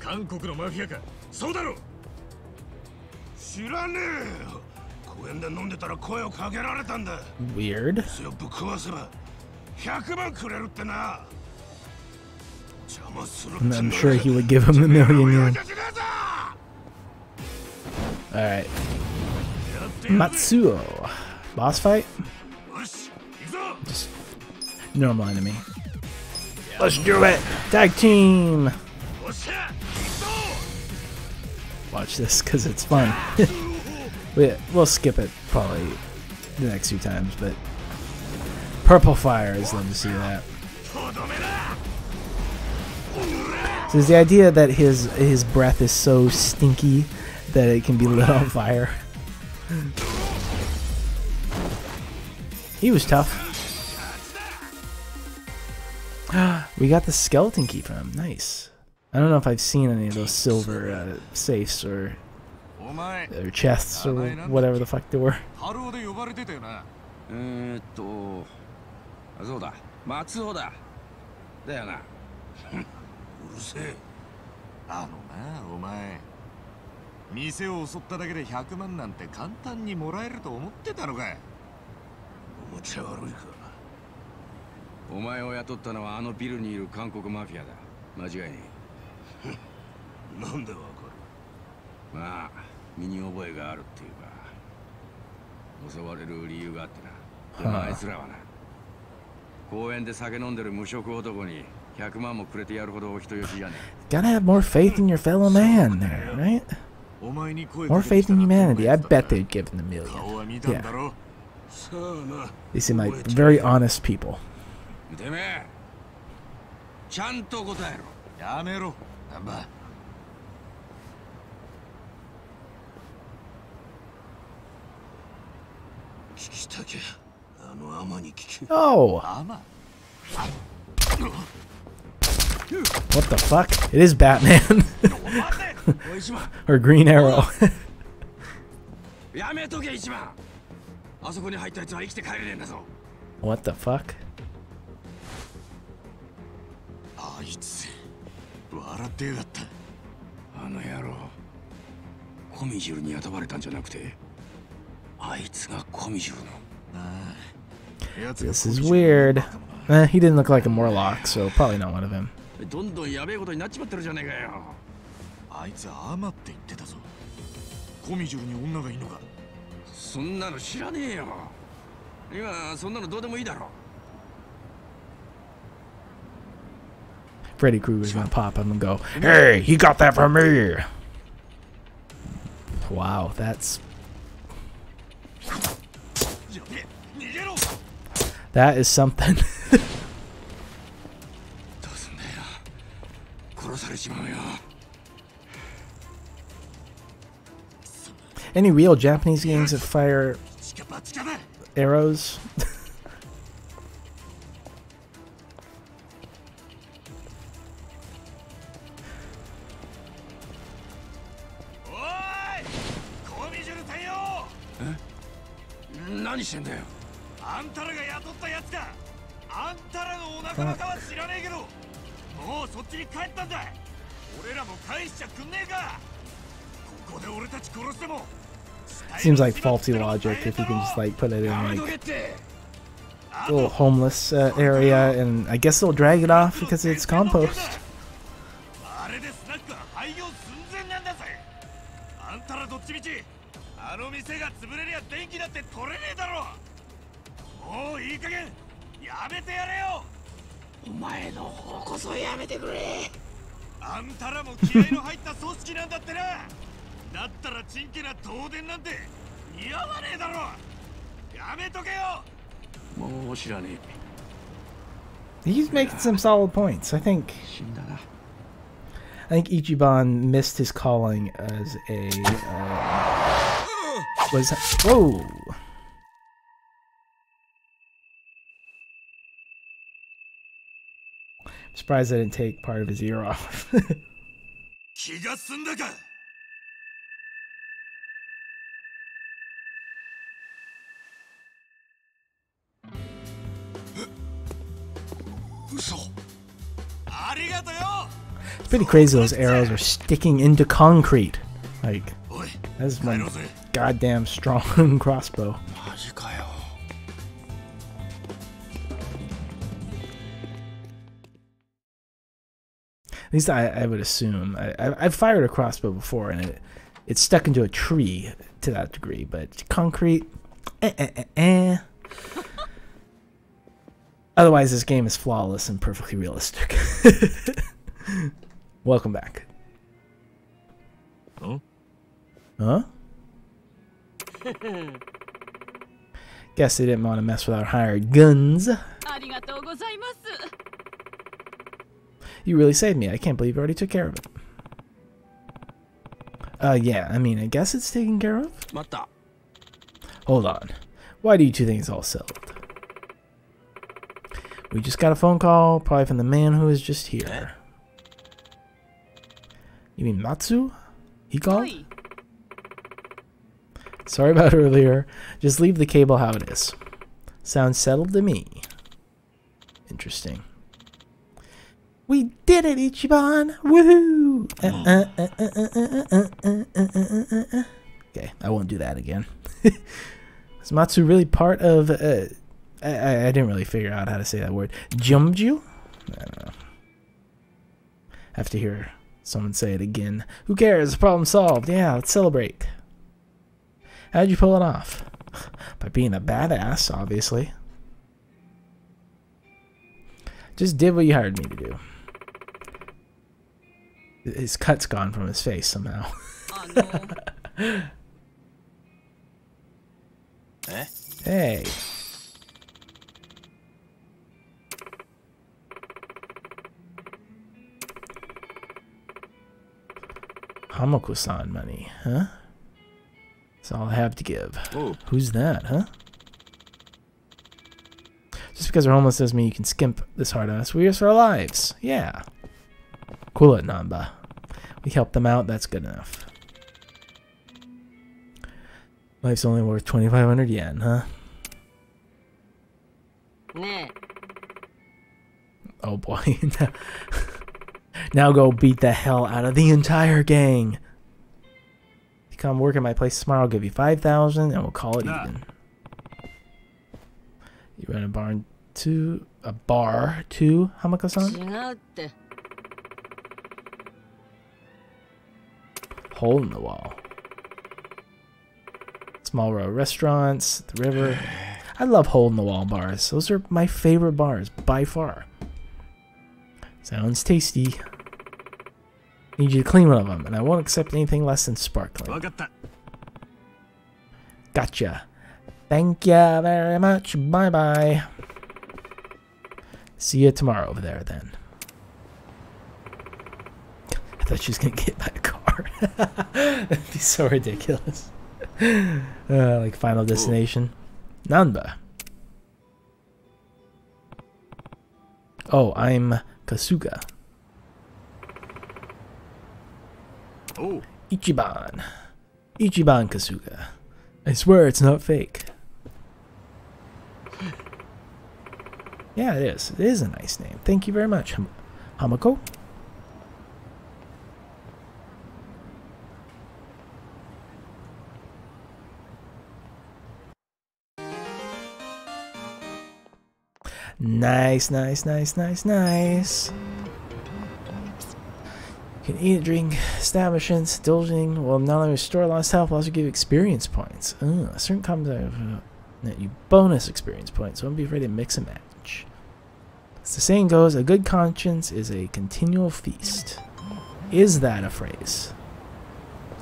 韓国のマフィアか。そうだろ知らねえよ。公園で飲んでたら声をかけられたんだ。Weird. 店をぶっ壊せば100万くれるってな And I'm sure he would give him a million yen. Alright. Matsuo. Boss fight? Just normal enemy. Let's do it! Tag team! Watch this, because it's fun. we, we'll skip it probably the next few times, but Purple Fire is love to see that. So is the idea that his his breath is so stinky that it can be lit on fire. he was tough. we got the skeleton key from him. Nice. I don't know if I've seen any of those silver uh, safes or or chests or whatever the fuck they were. ハローで呼ばれてたよなえー、っとあそうだ松尾だだよなうる せえ。あのなお前。店を襲っただけで100万なんて簡単にもらえると思ってたのかおもちゃ悪いか。お前を雇ったのはあのビルにいる韓国マフィアだ。間違いね なんでわかえまあ身に覚えがあるっていうか。襲われる理由があってな。でもはあ。あいつらはな公園で酒飲んでる無職男に Gotta have more faith in your fellow man there, right? More faith in humanity. I bet they'd give him the million. Yeah. They seem like very honest people. Oh! What the fuck? It is Batman. or Green Arrow. what the fuck? This is weird. Eh, he didn't look like a Morlock, so probably not one of him. どんどんやべえことになっちまってるじゃねえかよ。あいつアマって言ってたぞ。コミジュルに女がいいのか？そんなの知らねえよ。今そんなのどうでもいいだろ。Freddy Krueger's gonna pop him and go, Hey, he got that from me! Wow, that's やべえ逃げろ！That is something. しまうよ Any real Japanese games that fire arrows? Seems like faulty logic if you can just like put it in like little homeless uh, area, and I guess they'll drag it off because it's compost. あれでスナックは廃業寸前なんだぜあんたらどっちみちあの店が潰れりゃ電気だって取れねえだろもういい加減やめてやれよお前の方こそやめてくれあんたらも気合の入った組織なんだってなだったらチンケな東電なんて似合わねえだろやめとけよもう知らね He's making some solid points. I think え死んだな I think Ichiban missed his calling as a uh, was whoa. Surprised I didn't take part of his ear off. It's pretty crazy those arrows are sticking into concrete. Like, that's my goddamn strong crossbow. Least I, I would assume. I, I, I've fired a crossbow before, and it it's stuck into a tree to that degree. But concrete, eh, eh, eh, eh. Otherwise, this game is flawless and perfectly realistic. Welcome back. Huh? Huh? Guess they didn't want to mess with our hired guns. You really saved me. I can't believe you already took care of it. Uh, yeah, I mean, I guess it's taken care of. Hold on. Why do you two think it's all settled? We just got a phone call, probably from the man who is just here. Eh? You mean Matsu? He called? Oi. Sorry about earlier. Just leave the cable how it is. Sounds settled to me. Interesting. We did it, Ichiban! Woohoo! Okay, I won't do that again. Is Matsu really part of. I, I, didn't really figure out how to say that word. Jumju? I don't know. Have to hear someone say it again. Who cares? Problem solved. Yeah, let's celebrate. How'd you pull it off? By being a badass, obviously. Just did what you hired me to do. His cut's gone from his face somehow. あの Eh? Hey. Hamako-san money, huh? That's all I have to give. Oh. Who's that, huh? Just because we're homeless doesn't mean you can skimp this hard on us. We risk our lives. Yeah. Cool it, Nanba. We helped them out. That's good enough. Life's only worth 2,500 yen, huh? ね Oh boy. now go beat the hell out of the entire gang. You come work at my place tomorrow, I'll give you 5,000 and we'll call it Nah. even. You run a barn to a bar to え Hamako-san? hole in the wall. Small row restaurants, the river. I love hole in the wall bars. Those are my favorite bars by far. Sounds tasty. Need you to clean one of them, and I won't accept anything less than sparkling. Gotcha. Thank you very much. Bye bye. See you tomorrow over there then. I thought she was gonna get by car. That'd be so ridiculous. Uh, like Final Destination. Nanba. Oh, I'm Kasuga. おう Ichiban. Ichiban Kasuga. I swear it's not fake. Yeah, it is. It is a nice name. Thank you very much, Ham- Hamako. Nice, nice, nice, nice, nice. You can eat, drink, establishments, indulging will not only restore lost health, but also give experience points. Ugh, certain combos uh, you bonus experience points, so don't be afraid to mix and match. As the saying goes, a good conscience is a continual feast. Is that a phrase?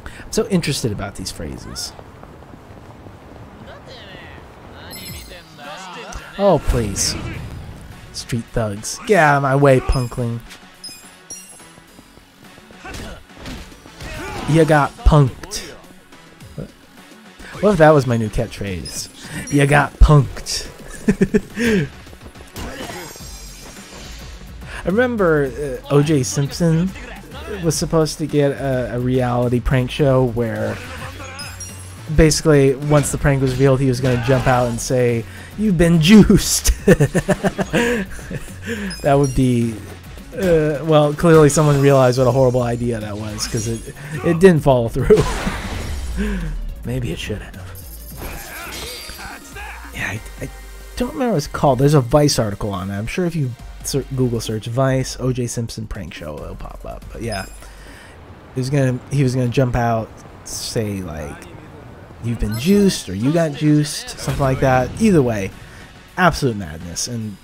I'm so interested about these phrases. Oh, please. Street thugs. Get out of my way, punkling. You got punked. What if that was my new catchphrase? You got punked. I remember uh, OJ Simpson was supposed to get a, a reality prank show where basically once the prank was revealed he was going to jump out and say you've been juiced. That would be uh, well clearly someone realized what a horrible idea that was because it, it didn't follow through. Maybe it should have. Yeah I, I don't remember what it's called. There's a vice article on it. I'm sure if you ser- google search vice oj simpson prank show it'll pop up. But yeah he was gonna he was gonna jump out say like you've been juiced or you got juiced something like that either way absolute madness and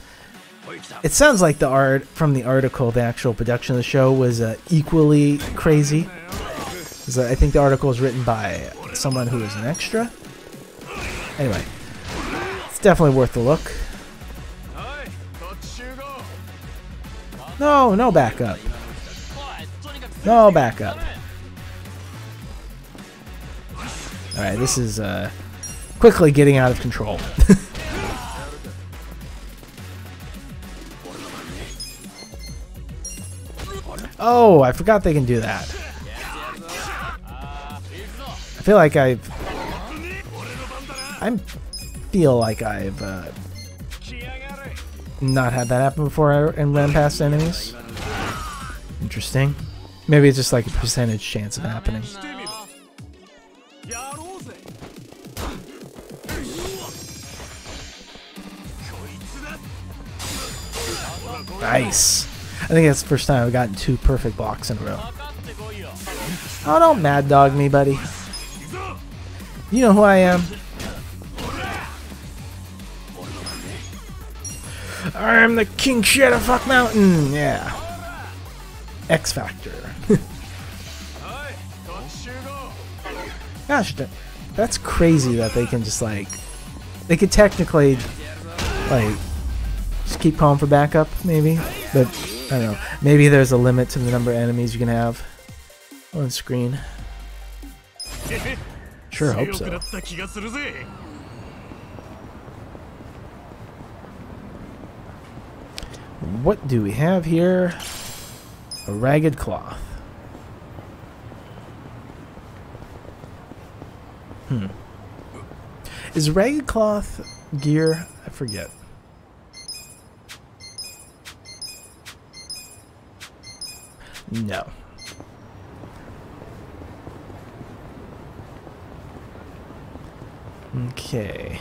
it sounds like the art from the article the actual production of the show was uh, equally crazy i think the article was written by someone who was an extra Anyway, it's definitely worth a look. No, no backup. No backup. Alright, this is uh, quickly getting out of control. oh, I forgot they can do that. I feel like I've... I feel like I've uh, not had that happen before I and ran past enemies. Interesting. Maybe it's just like a percentage chance of happening. Nice. I think that's the first time I've gotten two perfect blocks in a row. Oh, don't mad dog me, buddy. You know who I am. I am the King shit of fuck Mountain. Yeah. X Factor. Gosh, that's crazy that they can just like, they could technically, like, just keep calling for backup, maybe. But I don't know. Maybe there's a limit to the number of enemies you can have on screen. Sure hope so. What do we have here? A ragged cloth. Hmm. Is ragged cloth gear? I forget. No. Okay.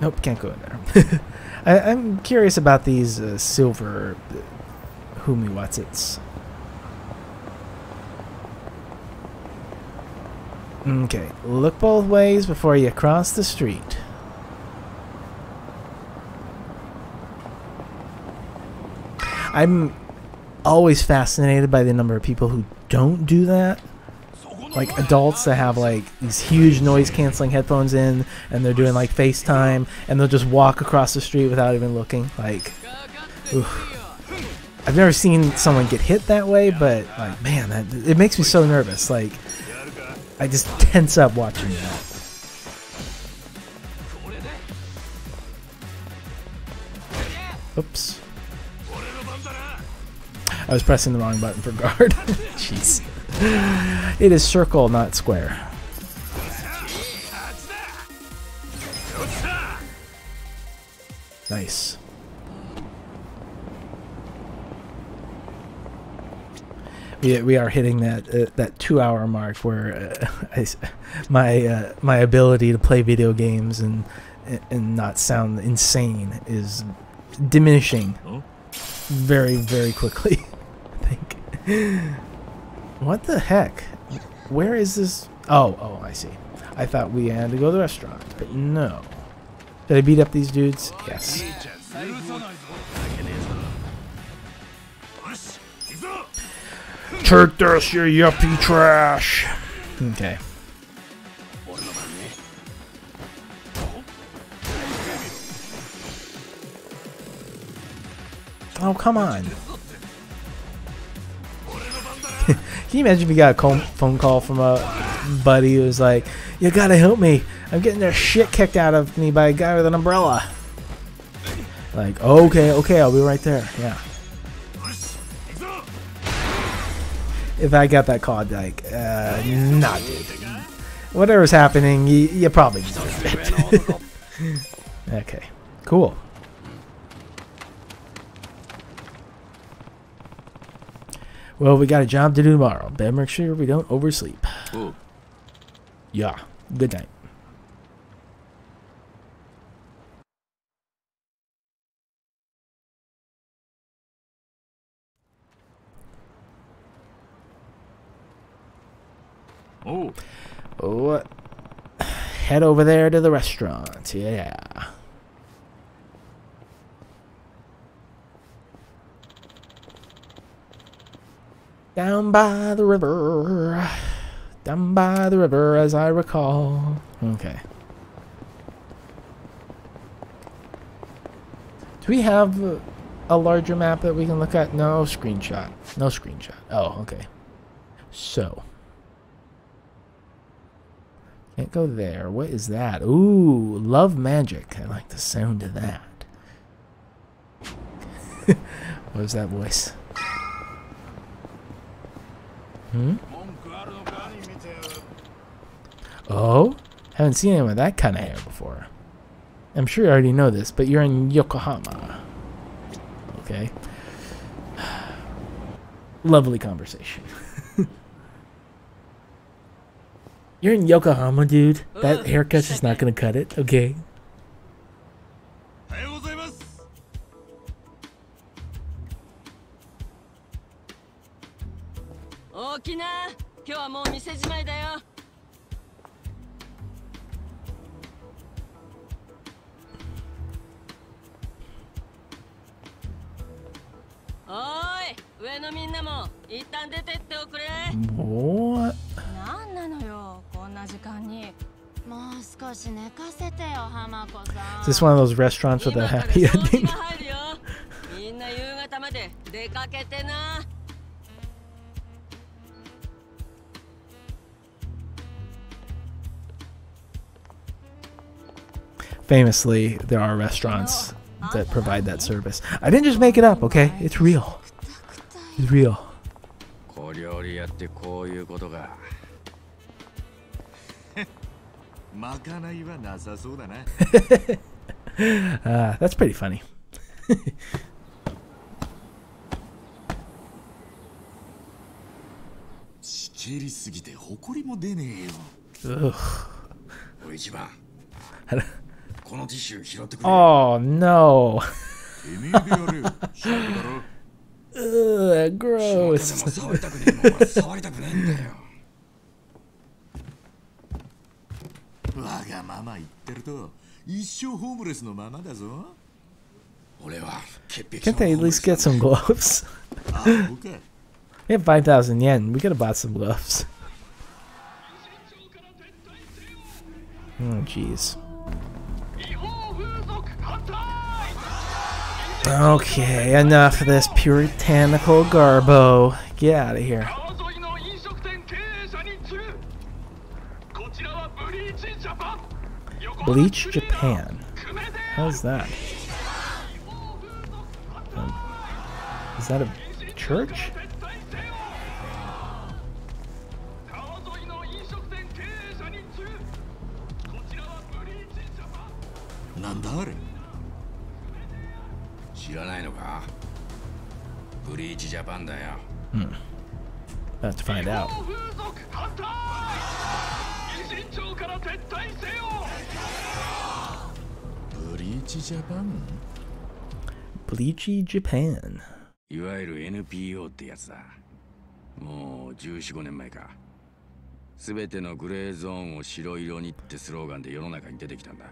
Nope, can't go in there. I, am curious about these uh, silver uh, Humi Watsits. Okay, look both ways before you cross the street. I'm always fascinated by the number of people who don't do that. Like adults that have like these huge noise canceling headphones in and they're doing like FaceTime and they'll just walk across the street without even looking. Like, oof. I've never seen someone get hit that way, but like, man, that, it makes me so nervous. Like, I just tense up watching that. Oops. I was pressing the wrong button for guard. Jeez. It is circle, not square. Nice. We, we are hitting that uh, that two hour mark where uh, I, my uh, my ability to play video games and and not sound insane is diminishing very very quickly. What the heck? Where is this? Oh, oh, I see. I thought we had to go to the restaurant, but no. Did I beat up these dudes? Yes. Take this, you yuppie trash! Okay. Oh, come on. Can you imagine if you got a phone call from a buddy who was like, "You gotta help me! I'm getting the shit kicked out of me by a guy with an umbrella." Like, okay, okay, I'll be right there. Yeah. If I got that call, like, uh, not dude. Whatever's happening, you, you probably deserve it. okay, cool. Well, we got a job to do tomorrow. Better make sure we don't oversleep. Ooh. Yeah. Good night. Oh. Oh. Head over there to the restaurant. Yeah. Down by the river. Down by the river, as I recall. Okay. Do we have a larger map that we can look at? No screenshot. No screenshot. Oh, okay. So. Can't go there. What is that? Ooh, love magic. I like the sound of that. what was that voice? Hmm? Oh? Haven't seen anyone with that kind of hair before. I'm sure you already know this, but you're in Yokohama. Okay. Lovely conversation. you're in Yokohama, dude. That haircut's just not gonna cut it, okay? きな。今日はもう店じまいだよ。おーい上のみんなも一旦出てっておくれ。What? なんなのよこんな時間に。もう少し寝かせてよ浜子さん。Is this one of those restaurants with a happy ending? みんな夕方まで出かけてな Famously, there are restaurants that provide that service. I didn't just make it up, okay? It's real. It's real. 小料理屋ってこういうことかまかないはなさそうだな Uh, that's pretty funny. しけりすぎて埃も出ねえよ Ugh. おい一番あら このティッシュ拾ってくれ Oh no. てめえでやれよ勝負だろ Ugh, でも gross. 触りたくねえもんは触りたくねえんだよわがまま言ってると一生ホームレスのままだぞ俺は潔癖 Can't they at least get some gloves? アホか We have 5,000 yen. We could have bought some gloves. Oh, jeez. Okay, enough of this puritanical garbo. Get out of here. Bleach Japan. How's that? Um, is that a church? Nandare. 知らないのか？ブリーチジャパンだよ。うん。あ、と find out. ブリーチジャパン？ブリーチジャパンいわゆる NPO ってやつだ。もう14、5年前か。すべてのグレーゾーンを白色にってスローガンで世の中に出てきたんだ。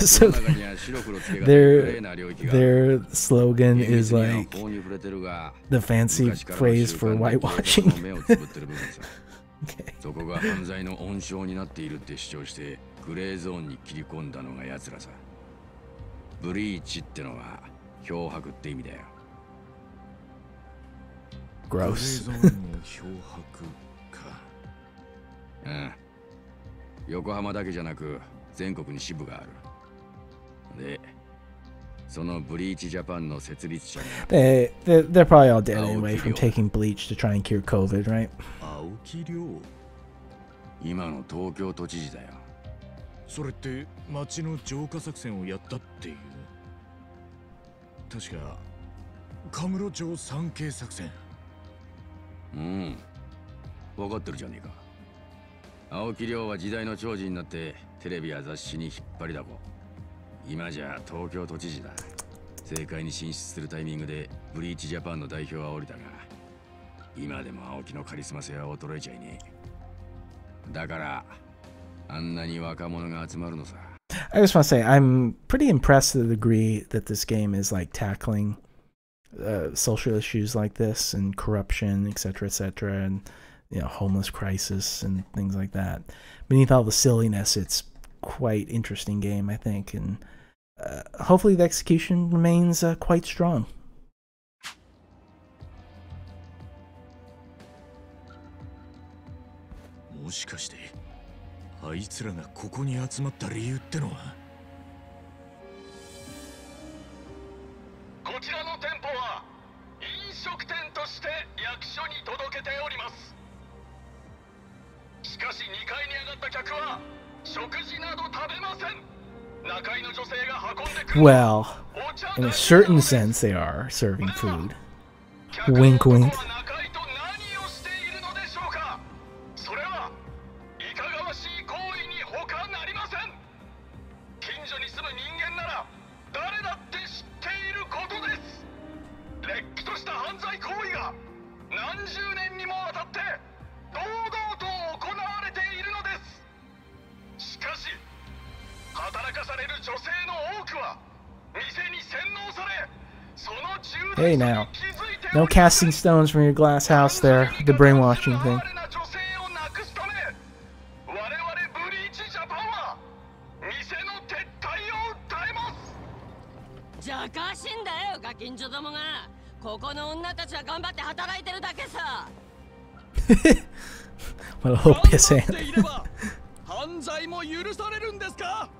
so 世の中には白黒つけがたいグレー their な領域がある their slogan 厳 is 密には like 法に触れてるが the fancy 昔からの phrase 習 for 慣で whitewashing. 目をつぶってる部分さ Okay. そこが犯罪の温床になっているって主張してグレーゾーンに切り込んだのが奴らさブリーチってのは漂白って意味だよグレー Gross. ゾーンの漂白かうん横浜だけじゃなく全国に支部がある でそのブリーチジャパンの設立者が They, they they're probably all dead Oh, anyway from taking bleach to try and cure COVID, right? 青木亮。今の東京都知事だよ。それって町の浄化作戦をやったっていう？確かカムロ町三景作戦。うん。分かってるじゃねえか。青木亮は時代の寵児になってテレビや雑誌に引っ張りだこ今じゃ東京都知事だ政界に進出するタイミングでブリーチジャパンの代表は降りたが今でも青木のカリスマ性は衰えちゃいねえだからあんなに若者が集まるのさ I just want to say I'm pretty impressed to the degree that this game is like tackling uh, social issues like this and corruption, etc., etc., and you know homeless crisis and things like that. Beneath all the silliness, it's quite interesting game, I think, and Hopefully the execution remains quite strong. もしかしてあいつらがここに集まった理由ってのはこちらの店舗は飲食店として役所に届けておりますしかし2階に上がった客は食事など食べません Well, in a certain sense, they are serving food. Wink, wink. ちは頑張って働いてるだけさ What a little piss 頑張 hand. っていれば犯罪も許されるんですか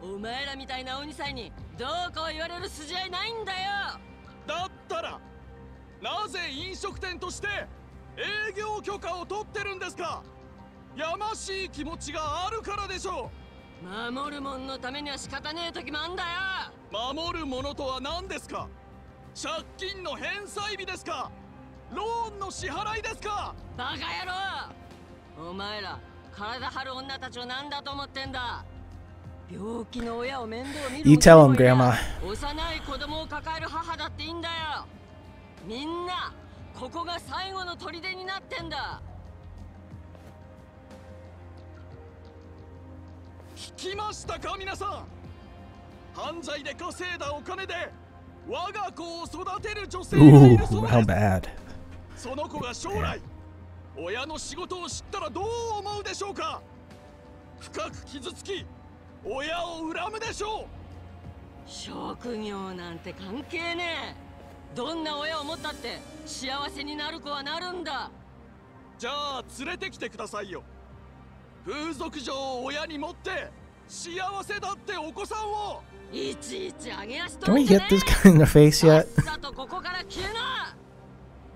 お前らみたいな鬼さんにどうこう言われる筋合いないんだよ だったらなぜ飲食店として営業許可を取ってるんですか？やましい気持ちがあるからでしょ守るもんのためには仕方ねえ時もあんだよ。う守るものとは何ですか？借金の返済日ですか？ローンの支払いですか？バカ野郎！お前ら体張る女たちを何だと思ってんだ？You tell him, Grandma. 幼い子供を抱える母だっていいんだよ。みんなここが最後の砦になってんだ。聞きましたか皆さん。犯罪で稼いだお金で我が子を育てる女性がい Ooh, るそうで how す bad. その子が将来親の仕事を知ったらどう思うでしょうか。深く傷つき親を恨むでしょ職業なんて関係ねえ。どんな親を持ったって幸せになる子はなるんだ。うじゃあ連れてきてくださいよ。風俗嬢を親に持って幸せだってお子さんを。いちいち上げ足 Can 取って hit this guy in the face yet? さっさとここから消えな。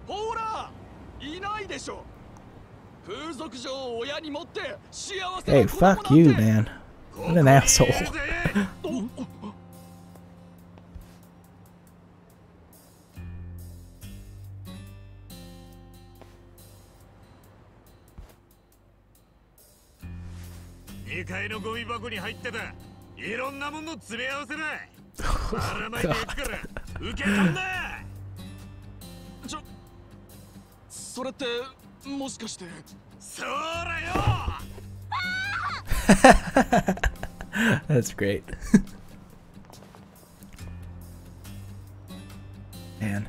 ほらいないでしょ。風俗嬢を親に持って幸せ Hey, な子供なん fuck て you, man. What an asshole. いろんなもの詰め合わせだ。あらまいていくから受け取んな。ちょそれってもしかして。そらよ。That's great. Man,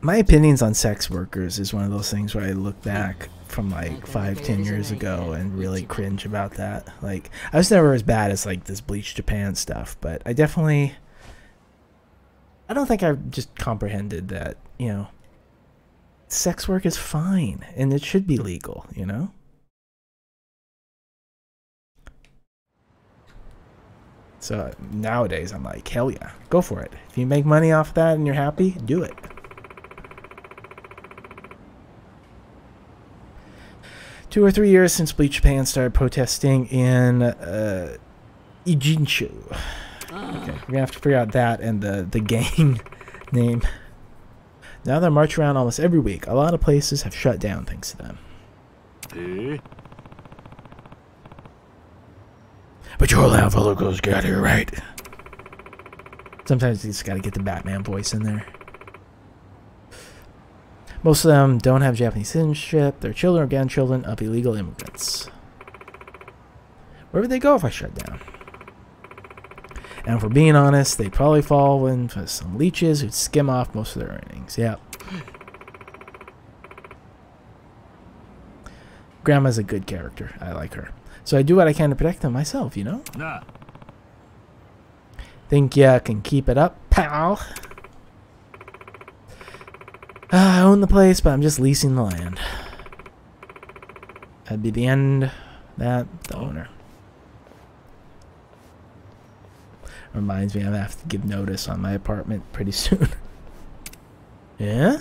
my opinions on sex workers is one of those things where I look back from like five, ten years ago and really cringe about that. Like, I was never as bad as like this Bleach Japan stuff, but I definitely, I don't think I've just comprehended that, you know, sex work is fine and it should be legal, you know? So nowadays, I'm like, hell yeah, go for it. If you make money off that and you're happy, do it. Two or three years since Bleach Japan started protesting in uh, Ijinchu. Okay, we're gonna have to figure out that and the the gang name. Now they march around almost every week. A lot of places have shut down thanks to them. え Patrol out for locals, get here, right? Sometimes you just gotta get the Batman voice in there. Most of them don't have Japanese citizenship. They're children or grandchildren of illegal immigrants. Where would they go if I shut down? And for being honest, they'd probably fall in into some leeches who'd skim off most of their earnings. Yep. Grandma's a good character. I like her. So I do what I can to protect them myself, you know? Nah. Think ya can keep it up, pal? Ah, I own the place, but I'm just leasing the land. That'd be the end. That, the owner. Reminds me, I'm gonna have to give notice on my apartment pretty soon. yeah?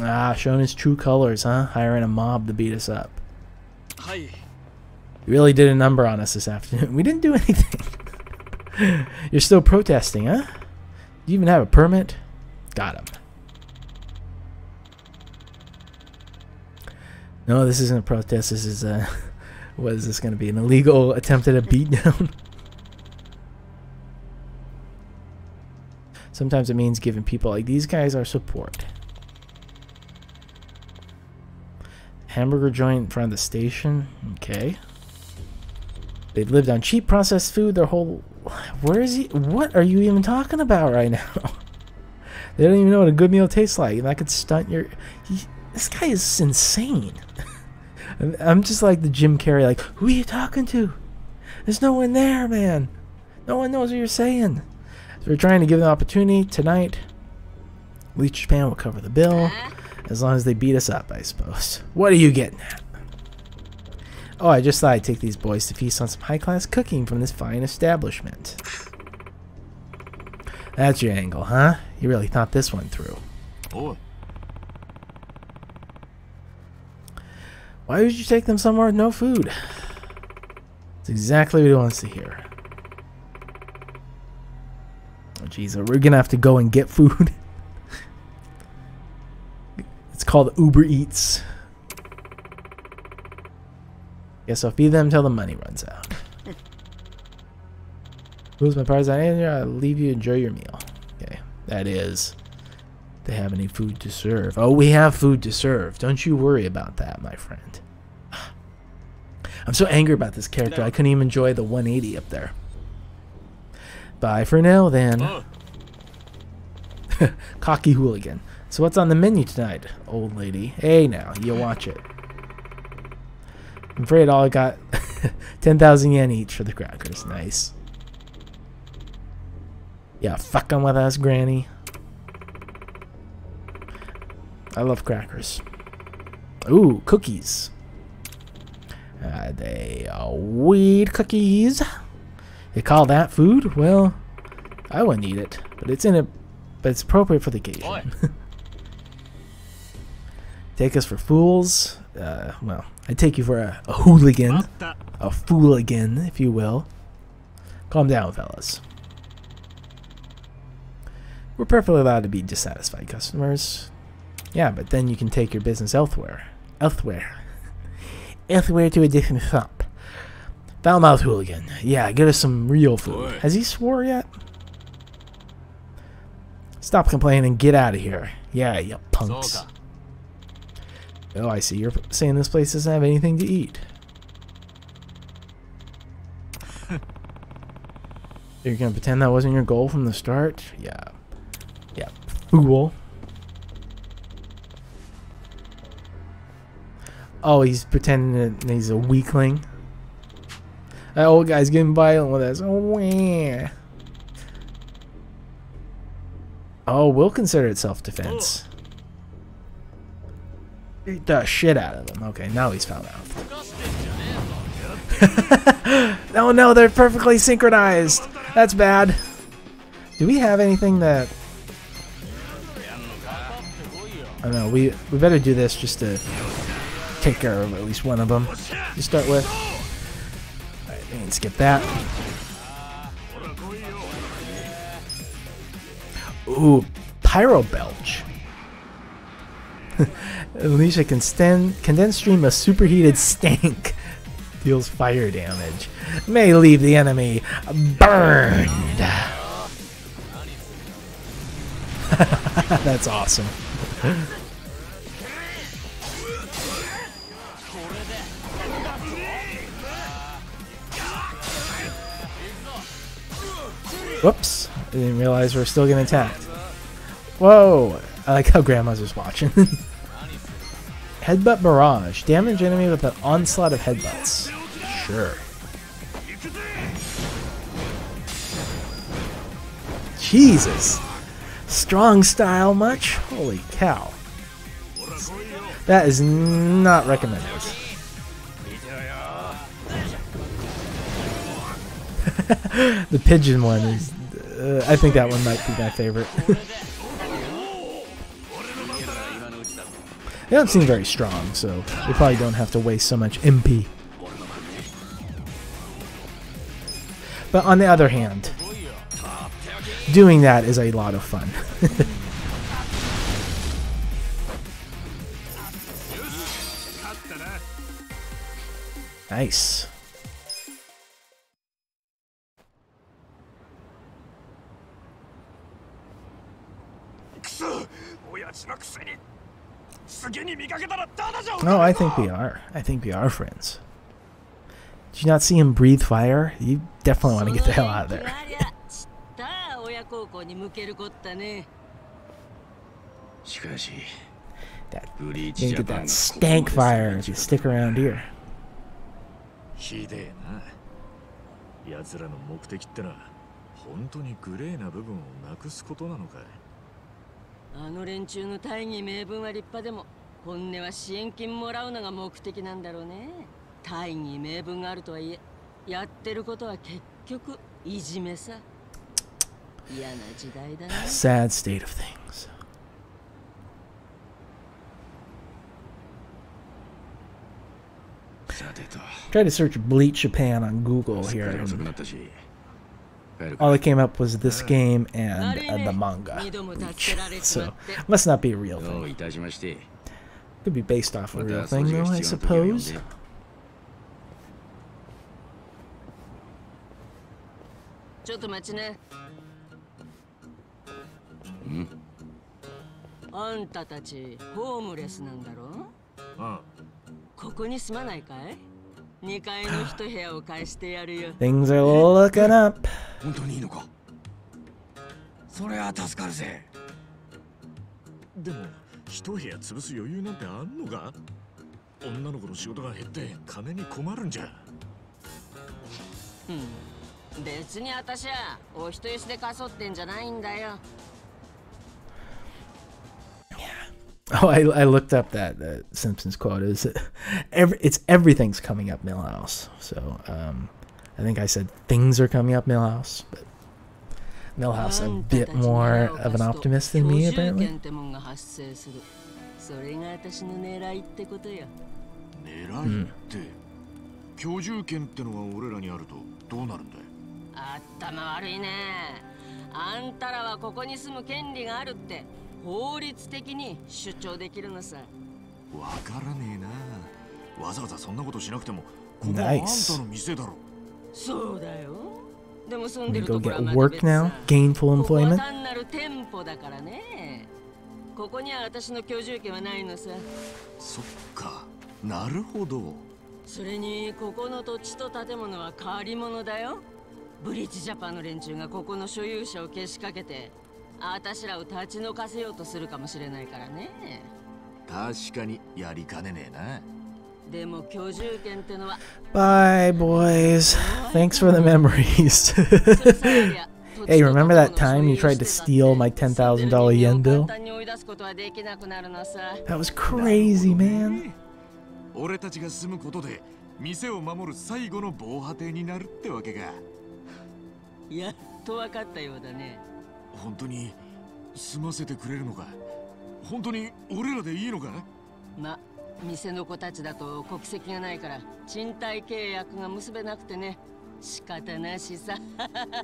Ah, showing his true colors, huh? Hiring a mob to beat us up. You really did a number on us this afternoon. We didn't do anything. You're still protesting, huh? Do you even have a permit? Got him. No, this isn't a protest. This is a. What is this going to be? An illegal attempt at a beatdown? Sometimes it means giving people like these guys our support. Hamburger joint in front of the station. Okay. They've lived on cheap processed food their whole. Where is he? What are you even talking about right now? they don't even know what a good meal tastes like, and that could stunt your. He, this guy is insane. I'm just like the Jim Carrey, like, who are you talking to? There's no one there, man. No one knows what you're saying. So we're trying to give them opportunity tonight. Bleach Japan will cover the bill. Uh-huh. As long as they beat us up, I suppose. What are you getting at? Oh, I just thought I'd take these boys to feast on some high-class cooking from this fine establishment. That's your angle, huh? You really thought this one through. Oh. Why would you take them somewhere with no food? It's exactly what he wants to hear. Oh, jeez, we're gonna have to go and get food. it's called Uber Eats. Guess I'll feed them till the money runs out. Who's my prize on here? I'll leave you enjoy your meal. Okay, that is. They have any food to serve? Oh, we have food to serve. Don't you worry about that, my friend. I'm so angry about this character. I couldn't even enjoy the 180 up there. Bye for now, then. Cocky hooligan. So what's on the menu tonight, old lady? Hey, now you watch it. I'm afraid all I got 10,000 yen each for the crackers. Nice. Yeah, fucking with us, Granny. I love crackers. Ooh, cookies. Uh, they are weed cookies. They call that food? Well, I wouldn't eat it, but it's in it. But it's appropriate for the occasion. take us for fools. Uh, well, I take you for a, a hooligan, a fooligan, if you will. Calm down, fellas. We're perfectly allowed to be dissatisfied customers. Yeah, but then you can take your business elsewhere. Elsewhere. elsewhere to a different shop. Foulmouth hooligan. Yeah, get us some real food. Has he swore yet? Stop complaining and get out of here. Yeah, you punks. Oh, I see. You're saying this place doesn't have anything to eat. You're gonna pretend that wasn't your goal from the start? Yeah. Yeah. Fool. Oh, he's pretending that he's a weakling. That old guy's getting violent with us. Oh, wah. Oh, we'll consider it self-defense. Beat the shit out of them. Okay, now he's found out. oh no, they're perfectly synchronized. That's bad. Do we have anything that... I don't know, we, we better do this just to take care of at least one of them to start with. Alright, we can skip that. Ooh, Pyro Belch. Alicia can stand condensed stream of superheated stank. Deals fire damage. May leave the enemy burned. That's awesome. Whoops. I didn't realize we're still getting attacked. Whoa. I like how Grandma's just watching. Headbutt barrage. Damage enemy with an onslaught of headbutts. Sure. Jesus. Strong style much? Holy cow. That is not recommended. the pigeon one is. Uh, I think that one might be my favorite. they don't seem very strong, so they probably don't have to waste so much MP. But on the other hand, doing that is a lot of fun. nice. Oh, I think we are. I think we are friends. Did you not see him breathe fire? You definitely want to get the hell out of there. 親孝行に向けるこったねしかし That ブリー you チ can ジャ get パン that が stank fire if you stick around here. ひでえな奴らの目的ってのは本当にグレーな部分をなくすことなのかい あの連中の大義名分は立派でも本音は支援金もらうのが目的なんだろうね。大義名分があるとはいえやってることは結局いじめさ。嫌な時代だね Sad state of things. さてと。Tried to search Bleach Japan on Google here. all that came up was this game and uh, the manga. Bleach. So must not be a real どう thing. いたしまして Could be based off a ま real た掃 thing 除 though, が I 必要な時は呼ん suppose. でちょっと待ちねんあんたたちホームレスなんだろあここに住まないかい 2階の一部屋を貸してやるよ。Things are looking up. 本当にいいのか？それは助かるぜ。でも一部屋潰す余裕なんてあんのか？女の子の仕事が減って金に困るんじゃ。うん。別に私はお人よしでかそってんじゃないんだよ Oh, I, I looked up that uh, Simpsons quote. Every, it's everything's coming up Milhouse. So um, I think I said things are coming up Milhouse, but Milhouse a um, bit more of an optimist than me apparently. それが私の狙いってことよ。狙いって、居住権ってのが俺らにあるとどうなるんだよ頭悪いね。あんたらはここに住む権利があるって。法律的に主張できるのさ。わからねえな。わざわざそんなことしなくてもここはあん.たの店だろ。そうだよ。でも住んでるところはまた別.さ。Gainful ここは employment. 単なる店舗だからね。ここには私の居住権はないのさ。そっか。なるほど。それにここの土地と建物は借り物だよ。ブリッジジャパンの連中がここの所有者をけしかけてあたしらを立ち退かせようとするかもしれないからね確かにやりかねねえなでも居住権ってのは Bye, boys. Thanks for the memories. hey, remember that time you tried to steal my $10,000 yen bill? 簡単に追い出すことはできなくなるのさ That was crazy, man. 俺たちが住むことで店を守る最後の防波堤になるってわけかやっと分かったようだね本当に住ませてくれるのか？本当に俺らでいいのか？ま店の子たちだと国籍がないから賃貸契約が結べなくてね。仕方なしさ。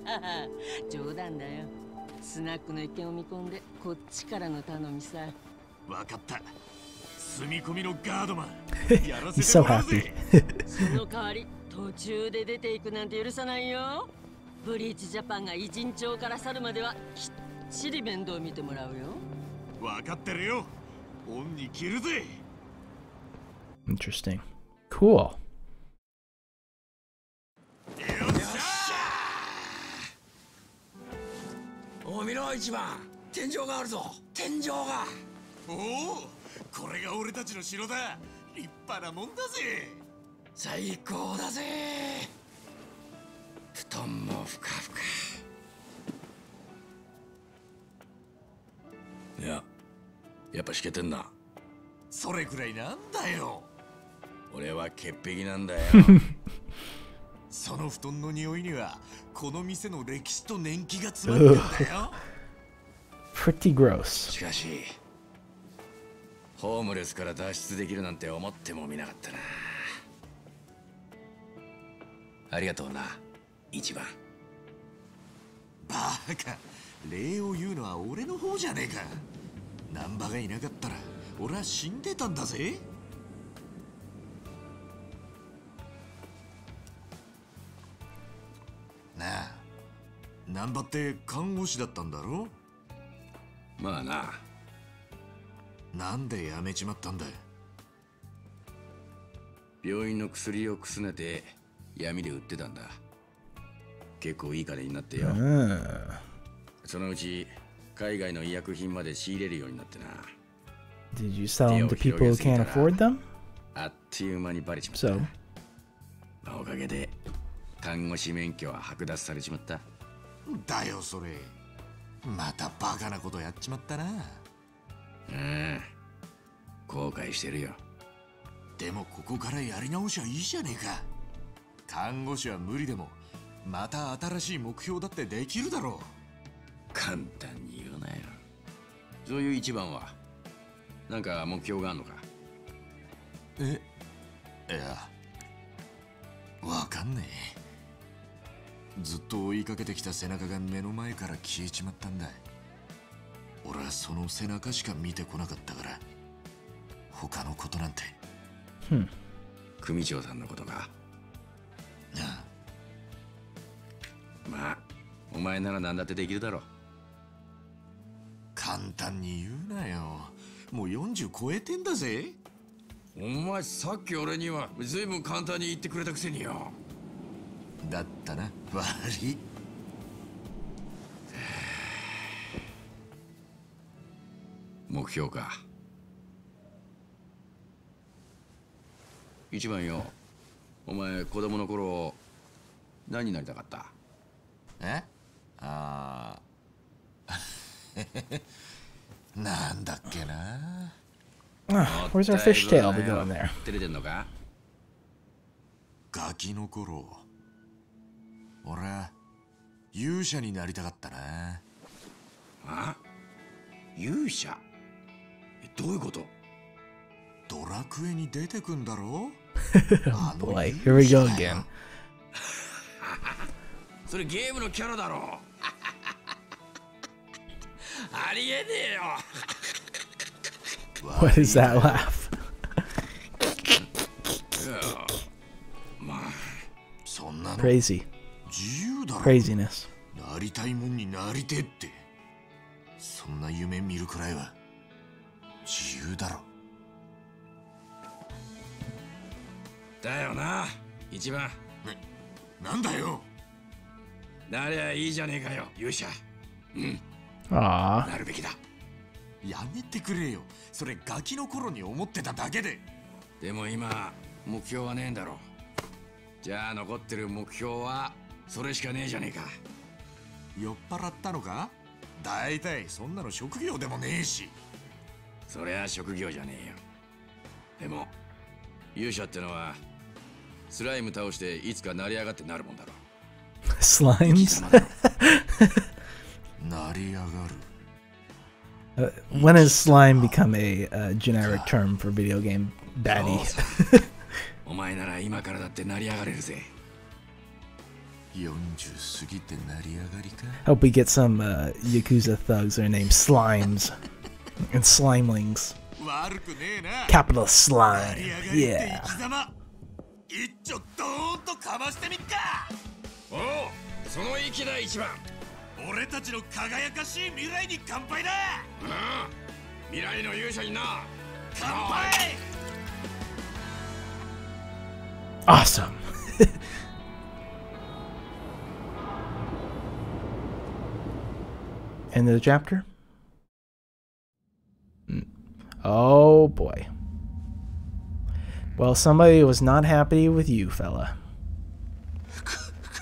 冗談だよ。スナックの意見を見込んでこっちからの頼みさ。わかった。住み込みのガードマン。He's so happy. その代わり途中で出ていくなんて許さないよブリーチジャパンが偉人町から去るまではきっちり面倒見てもらうよ。わかってるよ。恩に着るぜ。Interesting. Cool. お見ろ一番。天井があるぞ。天井が。おおこれが俺たちの城だ。立派なもんだぜ。最高だぜ布団もふかふか。いややっぱしけてんな。それくらいなんだよ。俺は潔癖なんだよ。その布団の匂いにはこの店の歴史と年季が詰まってんだよ。Pretty gross. しかしホームレスから脱出できるなんて思ってもみなかったな。ありがとうな一番。バカ。礼を言うのは俺の方じゃねえか。難波がいなかったら俺は死んでたんだぜ。なあ難波って看護師だったんだろまあな。なんで辞めちまったんだ病院の薬をくすねて闇で売ってたんだ結構いい金になってよ。Ah. そのうち海外の医薬品まで仕入れるようになってな。Did you sell them to people who can't afford them? あっという間にバレちまった。So, まあおかげで看護師免許は剥奪されちまった。だよそれ。またバカなことやっちまったな。うん。後悔してるよ。でもここからやり直しはいいじゃねえか。看護師は無理でもまた新しい目標だってできるだろ簡単に言うなよ。そういう一番はなんか目標があんのか？うえいやわかんねえ。ずっと追いかけてきた背中が目の前から消えちまったんだ。俺はその背中しか見てこなかったから他のことなんて。hmm. 組長さんのことか？なまあお前なら何だってできるだろ簡単に言うなよ。もう40超えてんだぜ。お前さっき俺には随分簡単に言ってくれたくせによ。だったな。悪い。目標か。一番よ。お前子供の頃何になりたかった？えああ なんだっけな。Ah, ガキの頃俺は勇者になりたかったな。あ？勇者？えどういうこと？ドラクエに出てくんだろ？Boy, here we go again. それゲームのキャラだろ ありえねえよ What is that laugh? まあそんなの Crazy. 自由だろ Craziness. なりたいもんになりてえってそんな夢見るくらいは自由だろだよな一番なんだよなりゃいいじゃねえかよ勇者。うん Aw. なるべきだ。やめてくれよ。それガキの頃に思ってただけで。でも今目標はねえんだろじゃあ残ってる目標はそれしかねえじゃねえか。酔っ払ったのか？大体そんなの職業でもねえし。そりゃ職業じゃねえよ。でも勇者ってのはスライム倒していつか成り上がってなるもんだろ Slimes? 成り上がる Uh, when has slime become a uh, generic term for video game baddie? お前なら今からだって成り上がれるぜ40過ぎて成り上がりか Hope we get some uh, Yakuza thugs that are named Slimes and Slimelings. 悪くねえな Capital Slime. 成り上がりって Yeah. 生き様一丁ドーンとかましてみっかおおその息だ一番俺たちの輝かしい未来に乾杯だうん未来の勇者にな乾杯 Awesome. End of the chapter? Mm. Oh boy. Well, somebody was not happy with you, fella.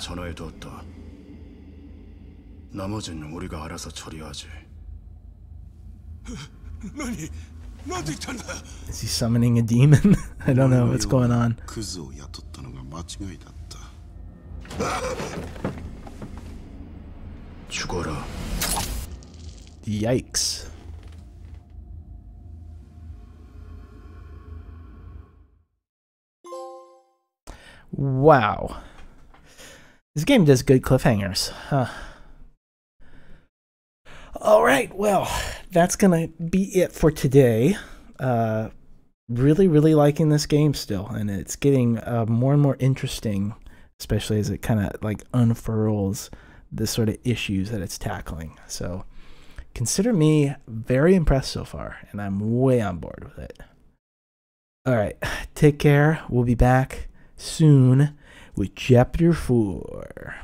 전화해두었다. 우리가 알아서 처리하지. Is he summoning a demon? I don't know what's going on. 그저 건 죽어라. Yikes. Wow. This game does good cliffhangers. Huh. All right, well, that's to be it for today. Uh, really, really liking this game still, and it's getting uh, more and more interesting, especially as it kind of like unfurls the sort of issues that it's tackling. So, consider me very impressed so far, and I'm way on board with it. All right, take care. We'll be back soon with chapter four.